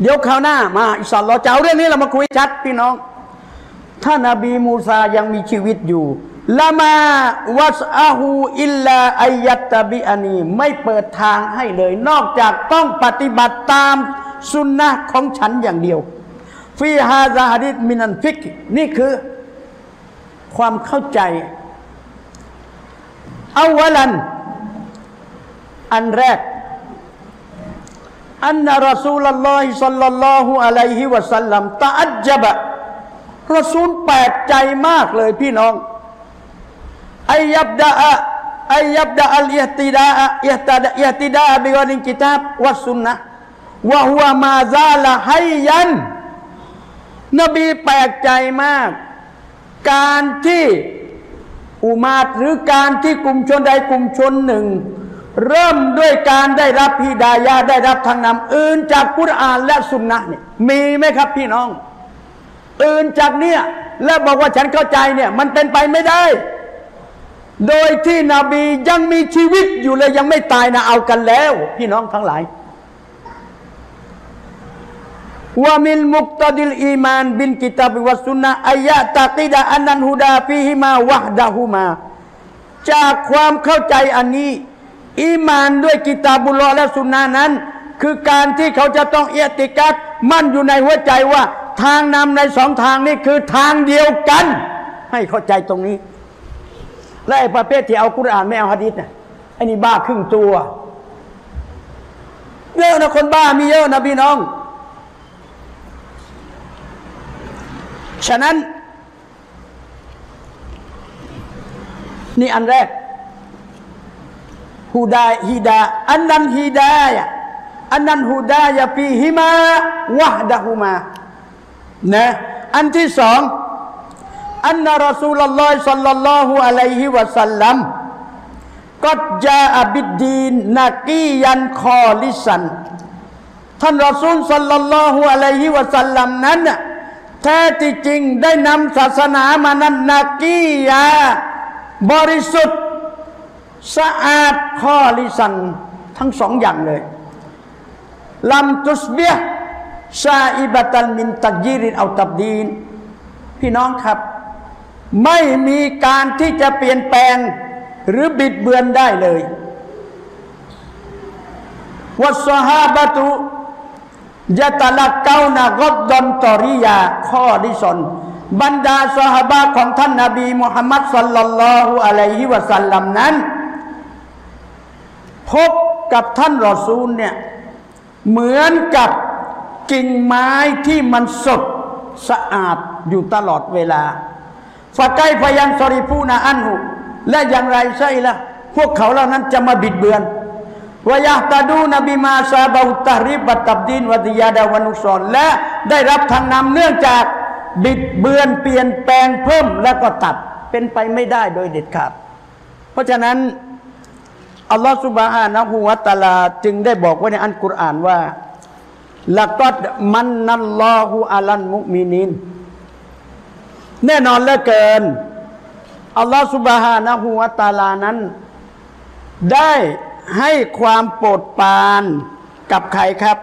เดี๋ยวคราวหน้ามาอิสานเราจะเอาเรื่องนี้เรามาคุยชัดพี่น้อง ถ้านาบีมูซายังมีชีวิตอยู่ ละมาวัสอาหูอิลลาอายัตตบิอานีไม่เปิดทางให้เลย นอกจากต้องปฏิบัติตามสุนนะของฉันอย่างเดียวฟีฮาซาฮดิษมินันฟิกนี่คือ ความเข้าใจอาวลัน อันแรก อันนรสูลลอฮิสัลลัลลอฮุอะลัยฮิวะสัลลัมตะอัจจบะรอซูลแปลกใจมากเลยพี่น้อง อายับดาอายับดาอัลอิติดาอิตดาอิติดาบิวารินกิตาบวัสุนนะวะฮุวมาซาลาไฮยัน นบีแปลกใจมาก การที่อุมาตหรือการที่กลุ่มชนใดกลุ่มชนหนึ่ง เริ่มด้วยการได้รับฮิดายาได้รับทางนำอื่นจากกุรอานและสุนนะเนี่ยมีไหมครับพี่น้อง อื่นจากเนี่ยแล้วบอกว่าฉันเข้าใจเนี่ย มันเป็นไปไม่ได้ โดยที่นบียังมีชีวิตอยู่เลยยังไม่ตายนะเอากันแล้ว พี่น้องทั้งหลายومن مقتضى الإيمان بالكتاب والسنة أن يعتقد أن الهدى فيهما وحدهماจากความเข้าใจอันนี้อีมานด้วยกิตาบุลลอฮ์และสุนนะนั้น คือการที่เขาจะต้องเอติกัดมั่นอยู่ในหัวใจว่า ทางนำในสองทางนี้คือทางเดียวกัน ให้เข้าใจตรงนี้ และไอ้ประเภทที่เอากุรอานไม่เอาฮะดิษน่ะไอ้นี่บ้าครึ่งตัวเยอะนะคนบ้ามีเยอะนะพี่น้อง ฉะนั้น นี่อันแรกالهدى هداية อันนั้น هداية أن الهدى فيهما وحدهما นะอันที่สอง أن رسول الله صلى الله عليه وسلم قد جاء بالدين نقيا خالصا ท่านรอซูลสัลลัลลอฮุอะลัยฮิวะสัลลัมนั้นแท้ที่จริงได้นำศาสนามานั้นนากียาบริสุทธิ์สะอาดข้อลิสันทั้งสองอย่างเลยลัมตุสเบียซาอิบะตันมินตักยีรินเอาตับดีน พี่น้องครับ ไม่มีการที่จะเปลี่ยนแปลงหรือบิดเบือนได้เลยวัสฮาบะตุยะตะลักเกานะกดดอนตอริยา ข้อที่สนบรรดาสหบาของท่านนบีมุฮัมมัดสัลลัลลอฮุอะลัยฮิวะสัลลัมนั้น พบกับท่านรอซูลเนี่ยเหมือนกับกิ่งไม้ที่มันสดสะอาดอยู่ตลอดเวลา ฟะไกพยันสริฟูนาอันหุและอย่างไรใช่ละพวกเขาเหล่านั้นจะมาบิดเบือนวายาตาดูนบีมาซาบาอุตาริบัตตับดินวัติยาดาวนุสรและได้รับทางนำเนื่องจากบิดเบือนเปลี่ยนแปลงเพิ่มแล้วก็ตัดเป็นไปไม่ได้โดยเด็ดขาด เพราะฉะนั้นอัลลอฮฺสุบฮานะฮูวะตะลาจึงได้บอกไว้ในอันกุรอานว่าละกัดมันนัลลอฮุอาลันมุมินิน แน่นอนเหลือเกิน อัลลอฮฺสุบฮานะฮูวะตาลานั้น ได้ให้ความโปรดปรานกับใครครับ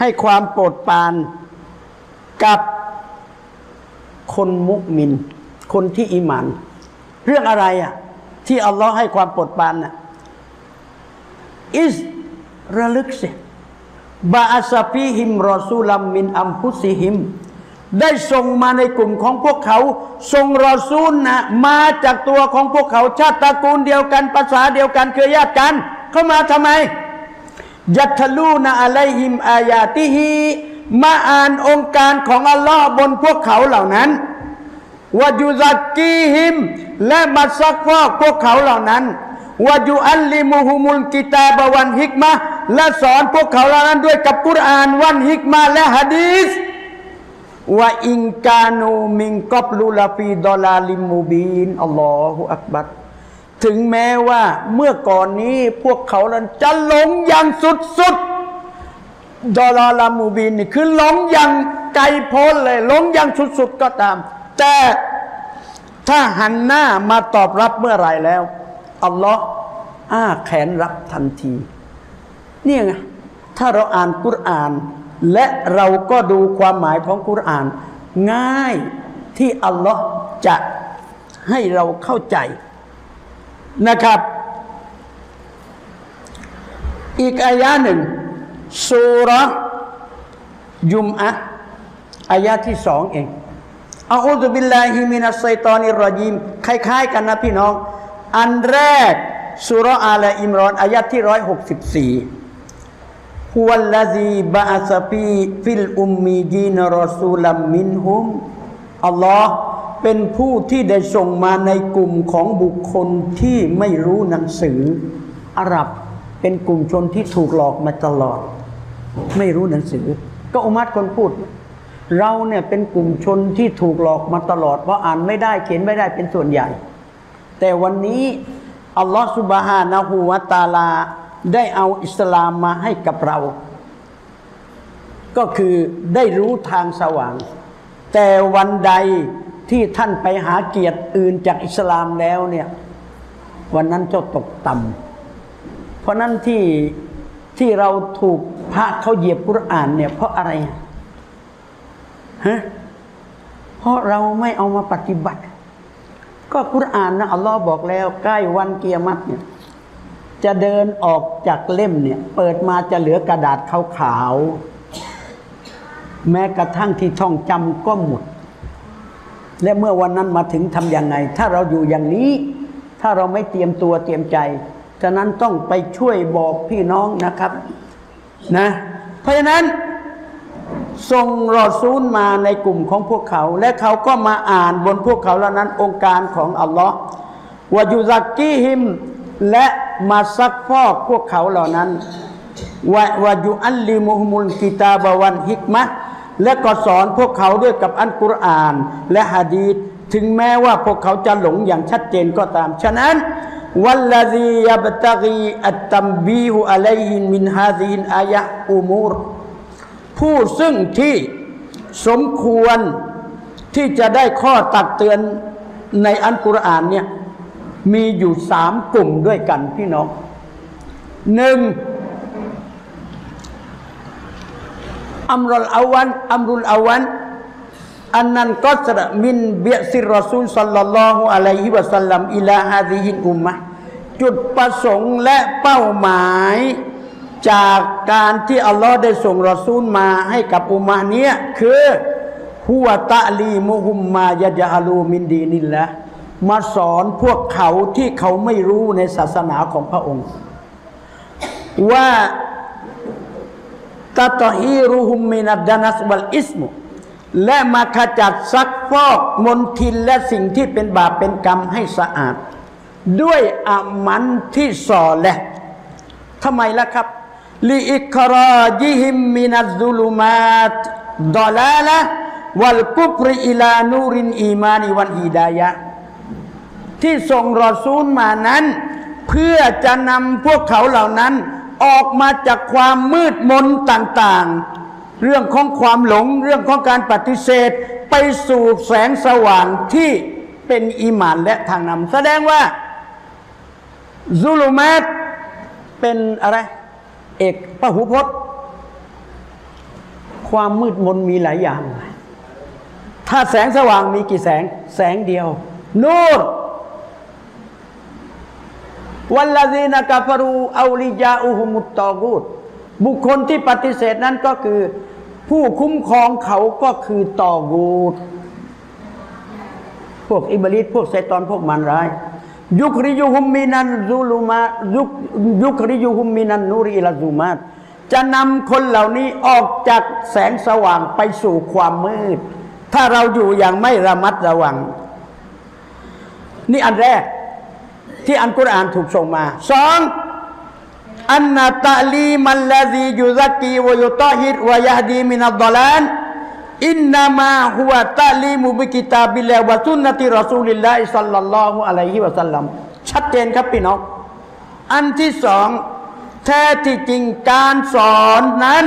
ให้ความโปรดปรานกับคนมุมิน คนที่อิหมันเรื่องอะไรอะ ที่อัลลอฮ์ให้ความโปรดปรานน่ะอิสระลึกสิบาอัสฟีหิมรอซูลัมมินอัมพุซิหิม ได้ส่งมาในกลุ่มของพวกเขาส่งรอซูลนะมาจากตัวของพวกเขา ชาติตระกูลเดียวกันภาษาเดียวกันเครือญาติกัน เข้ามาทำไม ยัตลูนะอะลัยฮิมอายาติฮีมาอ่านองค์การของอัลลอฮ์บนพวกเขาเหล่านั้นวายุซักกีฮิม และมาซักฟอกพวกเขาเหล่านั้นวายุอัลลิมุฮุมุลกิตาบวันฮิกมะและสอนพวกเขาเหล่านั้นด้วยกับกุรอานวันฮิกมะและฮะดีษ وإن كانوا من قبل لفي ضلال مبين الله أكبر ถึงแม้ว่าเมื่อก่อนนี้พวกเขานั้นจะหลงอย่างสุดๆضلال مبين นี่คือหลงอย่างไกลโพ้นเลยหลงอย่างสุดๆก็ตาม แต่ถ้าหันหน้ามาตอบรับเมื่อไรแล้วอัลลอฮ์อ้าแขนรับทันทีเนี่ยไงถ้าเราอ่านกุรอาน และเราก็ดูความหมายของกุรอาน ง่ายที่อัลลอฮ์จะให้เราเข้าใจนะครับ อีกอายะหนึ่งสุรยุมอะอายะที่สองเองอาอูซุบิลลาฮิมินัสไซตอนิรรจีมคล้ายๆ กันนะพี่น้อง อันแรกสุรอาลอิมรอนอายะที่ร้อยหกสิบสี่ هو الذي بعث في الأميين رسولا منهم อัลลอฮ์เป็นผู้ที่ได้ส่งมาในกลุ่มของบุคคลที่ไม่รู้หนังสืออาหรับเป็นกลุ่มชนที่ถูกหลอกมาตลอด ไม่รู้หนังสือ ก็อุมัดคนพูด เราเนี่ยเป็นกลุ่มชนที่ถูกหลอกมาตลอดเพราะอ่านไม่ได้เขียนไม่ได้เป็นส่วนใหญ่ แต่วันนี้อัลลอฮฺสุบฮานะฮูวะตาลา ได้เอาอิสลามมาให้กับเรา ก็คือได้รู้ทางสว่าง แต่วันใดที่ท่านไปหาเกียรติอื่นจากอิสลามแล้วเนี่ยวันนั้นเจ้าตกต่ำเพราะนั้นที่ที่เราถูกพระเขาเหยียบกุรอานเนี่ยเพราะอะไรฮะเพราะเราไม่เอามาปฏิบัติ ก็กุรอานนะอัลลอฮ์บอกแล้วใกล้วันเกียรติเนี่ย จะเดินออกจากเล่มเนี่ย เปิดมาจะเหลือกระดาษขาวๆแม้กระทั่งที่ท่องจำก็หมด และเมื่อวันนั้นมาถึงทำยังไง ถ้าเราอยู่อย่างนี้ ถ้าเราไม่เตรียมตัวเตรียมใจฉะนั้นต้องไปช่วยบอกพี่น้องนะครับนะ เพราะฉะนั้นส่งรอซูลมาในกลุ่มของพวกเขา และเขาก็มาอ่านบนพวกเขาเหล่านั้นองค์การของอัลลอฮ์วายุซักกีฮิม และมาซักฟอกพวกเขาเหล่านั้นวาวายุอัลลิมุฮมุลกิตาบวันฮิกมะและก็สอนพวกเขาด้วยกับอันกุรอาน และฮะดีษถึงแม้ว่าพวกเขาจะหลงอย่างชัดเจนก็ตาม ฉะนั้นวัลลซียับตะกีอัตตัมบีฮุอะลัยฮิมินฮาซินอายะอุมูรผู้ซึ่งที่สมควรที่จะได้ข้อตักเตือนในอันกุรอานเนี่ย มีอยู่สามกลุ่มด้วยกันพี่น้องหนึ่งอัมรุลอาวันอัมรุลอาวันอันนั้นก็สระมินเบียสิรอซูลสัลลัลลอฮุอะลัยฮิวะสัลลัมอิลาฮาดิฮินอุมมะจุดประสงค์และเป้าหมาย จากการที่อัลลอฮ์ได้ส่งรอซูลมาให้กับอุมมะเนี้ยคือหัวตะลีมุฮุมมายะจาลูมินดีนินละ มาสอนพวกเขาที่เขาไม่รู้ในศาสนาของพระองค์ ว่าตาตอฮีรุฮุมมินัดดานัสวัลอิสมุและมาขจัดซักฟอกมนทินและสิ่งที่เป็นบาปเป็นกรรมให้สะอาด ด้วยอามันที่สอและทำไมล่ะครับลิอิคราจิฮิมมินัซุลุมาตดอลาละวัลกุฟริอิลานูรินอีมานิวันฮีดายะ ที่ส่งรอซูลมานั้น เพื่อจะนำพวกเขาเหล่านั้น ออกมาจากความมืดมนต่างๆ เรื่องของความหลงเรื่องของการปฏิเสธ ไปสู่แสงสว่างที่เป็นอิมานและทางนำแสดงว่าظلمات เป็นอะไรเอกพหูพจน์ ความมืดมนมีหลายอย่าง ถ้าแสงสว่างมีกี่แสง แสงเดียว نور والذين كفروا أولياؤهم الطاغوت บุคคลที่ปฏิเสธนั้นก็คือ ผู้คุ้มครองเขาก็คือตอกูดพวกอิบลิสพวกไซตอนพวกมันร้าย ยุคริยุฮุมมินันซูลุมายุคยุคริยุฮุมมินันนูรีลาซูมาตจะนำคนเหล่านี้ออกจากแสงสว่างไปสู่ความมืด ถ้าเราอยู่อย่างไม่ระมัดระวัง นี่อันแรก ที่อันกุรอานถูกส่งมาสองأن التعليم الذي يزكي ويطهر ويهدي من الضلال إنما هو تعليم كتاب الله وسنة رسول الله صلى الله عليه وسلم ชัดเจนครับพี่น้องอันที่สองแท้ที่จริงการสอนนั้น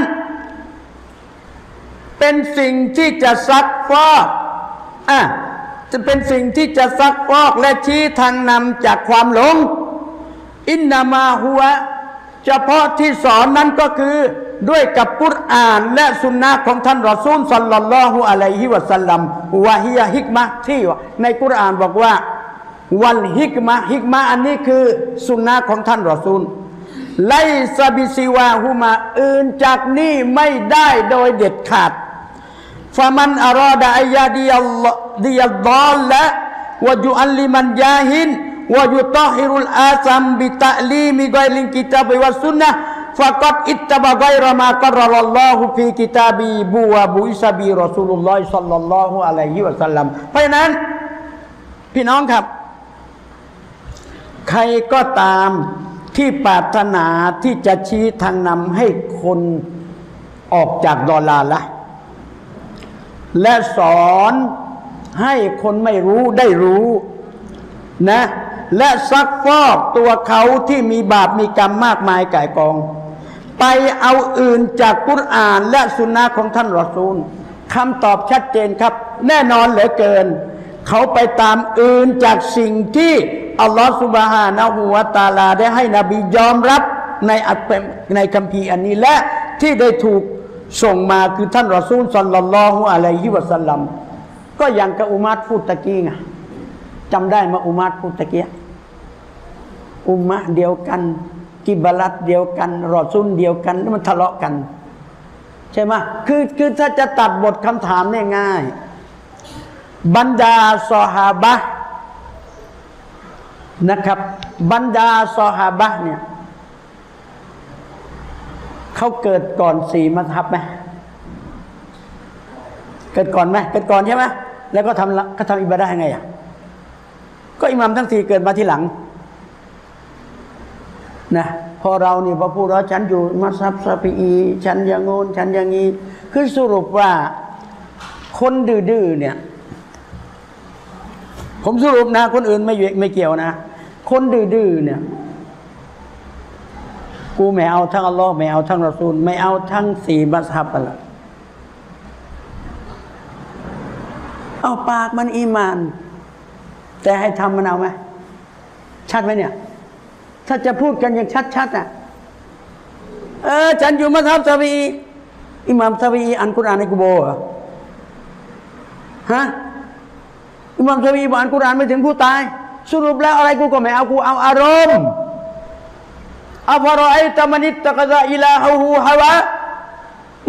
เป็นสิ่งที่จะซักฟอกอะ จะเป็นสิ่งที่จะซักฟอกและชี้ทางนำจากความหลง إنما هو เฉพาะที่สอนนั้นก็คือด้วยกับกุรอานและสุนนะของท่านรอซูลصلى الله عليه وسلم وهي الحكمة ที่ในกุรอานบอกว่า والحكمة حكمة อันนี้คือสุนนะของท่านรอซูลليس بسواهما อื่นจากนี้ไม่ได้โดยเด็ดขาด فمن أراد أن يهدي يهدي الضالวะจุอัลลิมันยาฮินวะยุตอฮิรุลอาซัมบิตะลีมิกอยลินกิตาบิวัสุนนะฟะกัดอิตตะบะกอยรมากรรลลอฮุฟีกิตาบีบูวะบุอิสบีรอสูลุลลอฮิสัลลัลลอฮุอะลัยฮิวะสัลลัมเพราะฉะนั้น พี่น้องครับ ใครก็ตามที่ปรารถนาที่จะชี้ทางนำให้คนออกจากดอลลาร์ละ และสอนให้คนไม่รู้ได้รู้นะ และซักฟอกตัวเขาที่มีบาปมีกรรมมากมายก่ายกอง ไปเอาอื่นจากกุรอานและสุนนะของท่านรอซูลคำตอบชัดเจนครับ แน่นอนเหลือเกิน เขาไปตามอื่นจากสิ่งที่อัลลอฮฺสุบฮานะฮูวะตาลาได้ให้นบียอมรับในอัตในคัมภีร์อันนี้และที่ได้ถูก ส่งมาคือท่านรอซูลสัลลัลลอฮุอะลัยฮิวะสัลลัมก็อย่างกับอุมัดพูดตะกี้ไงจำได้มาอุมัดพูดตะกี้อุมมะเดียวกัน กิบลัดเดียวกัน รอซุนเดียวกันแล้วมันทะเลาะกัน ใช่ไหมคือคือถ้าจะตัดบทคำถามเนี่ยง่าย บรรดาซอฮาบะนะครับ บรรดาซอฮาบะเนี่ย เขาเกิดก่อนสี่มัทับไหมเกิดก่อนไหมเกิดก่อนใช่ไหมแล้วก็ทำก็ทำอิบาดะยังไงอะก็อิหมามทั้งสี่เกิดมาทีหลังนะพอเราเนี่ยพอพูดว่าฉันอยู่มัสฮับซาฟีอีฉันอย่างงูนฉันอย่างนี้คือสรุปว่าคนดื้อเนี่ย ผมสรุปนะ คนอื่นไม่เวไม่เกี่ยวนะ คนดื้อเนี่ย กูไม่เอาทั้งอัลลอฮ์ไม่เอาทั้งรอซูล ไม่เอาทั้งสี่มัสฮับไปละเอาปากมันอีมาน แต่ให้ทำมันเอาไหมชัดไหมเนี่ย ถ้าจะพูดกันอย่างชัดๆอะเออ ฉันอยู่มัทับซาบีอิหม่ามซาบีอ่านกุรอานในกุโบเหรอฮะอิหม่ามซาบีอ่านกุรอานไม่ถึงผู้ตาย สรุปแล้วอะไรกูก็ไม่เอากูเอาอารมณ์ อัฟรอไอตะมันิตตะกะซะอิลาฮูฮาวะ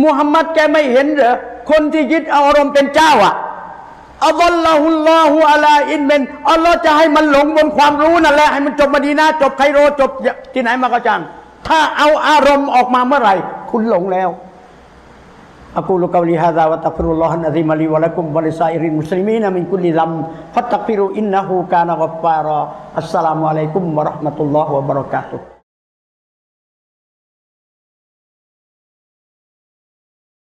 มุฮัมมัดแกไม่เห็นเหรอคนที่ยึดเอาอารมณ์เป็นเจ้าอะอัลลอฮุลลอฮุอะลาอินเมนอัลลอฮ์จะให้มันหลงบนความรู้นั่นแหละให้มันจบมาดีนาจบไคโรจบที่ไหนมาก็จังถ้าเอาอารมณ์ออกมาเมื่อไหร่ คุณหลงแล้วอักูลุกาลิฮะซาวะตักฟิรุลลอฮ์นะซิมาลีวะลักุมวะลิซาอิรินมุสลิมีนะมินกุลิลัมฟัตตักฟิรุอินนะฮูกานะกัฟฟารออัสสลามุอะลัยกุมวะราะห์มะตุลลอฮ์วะบะเราะกาตุฮ์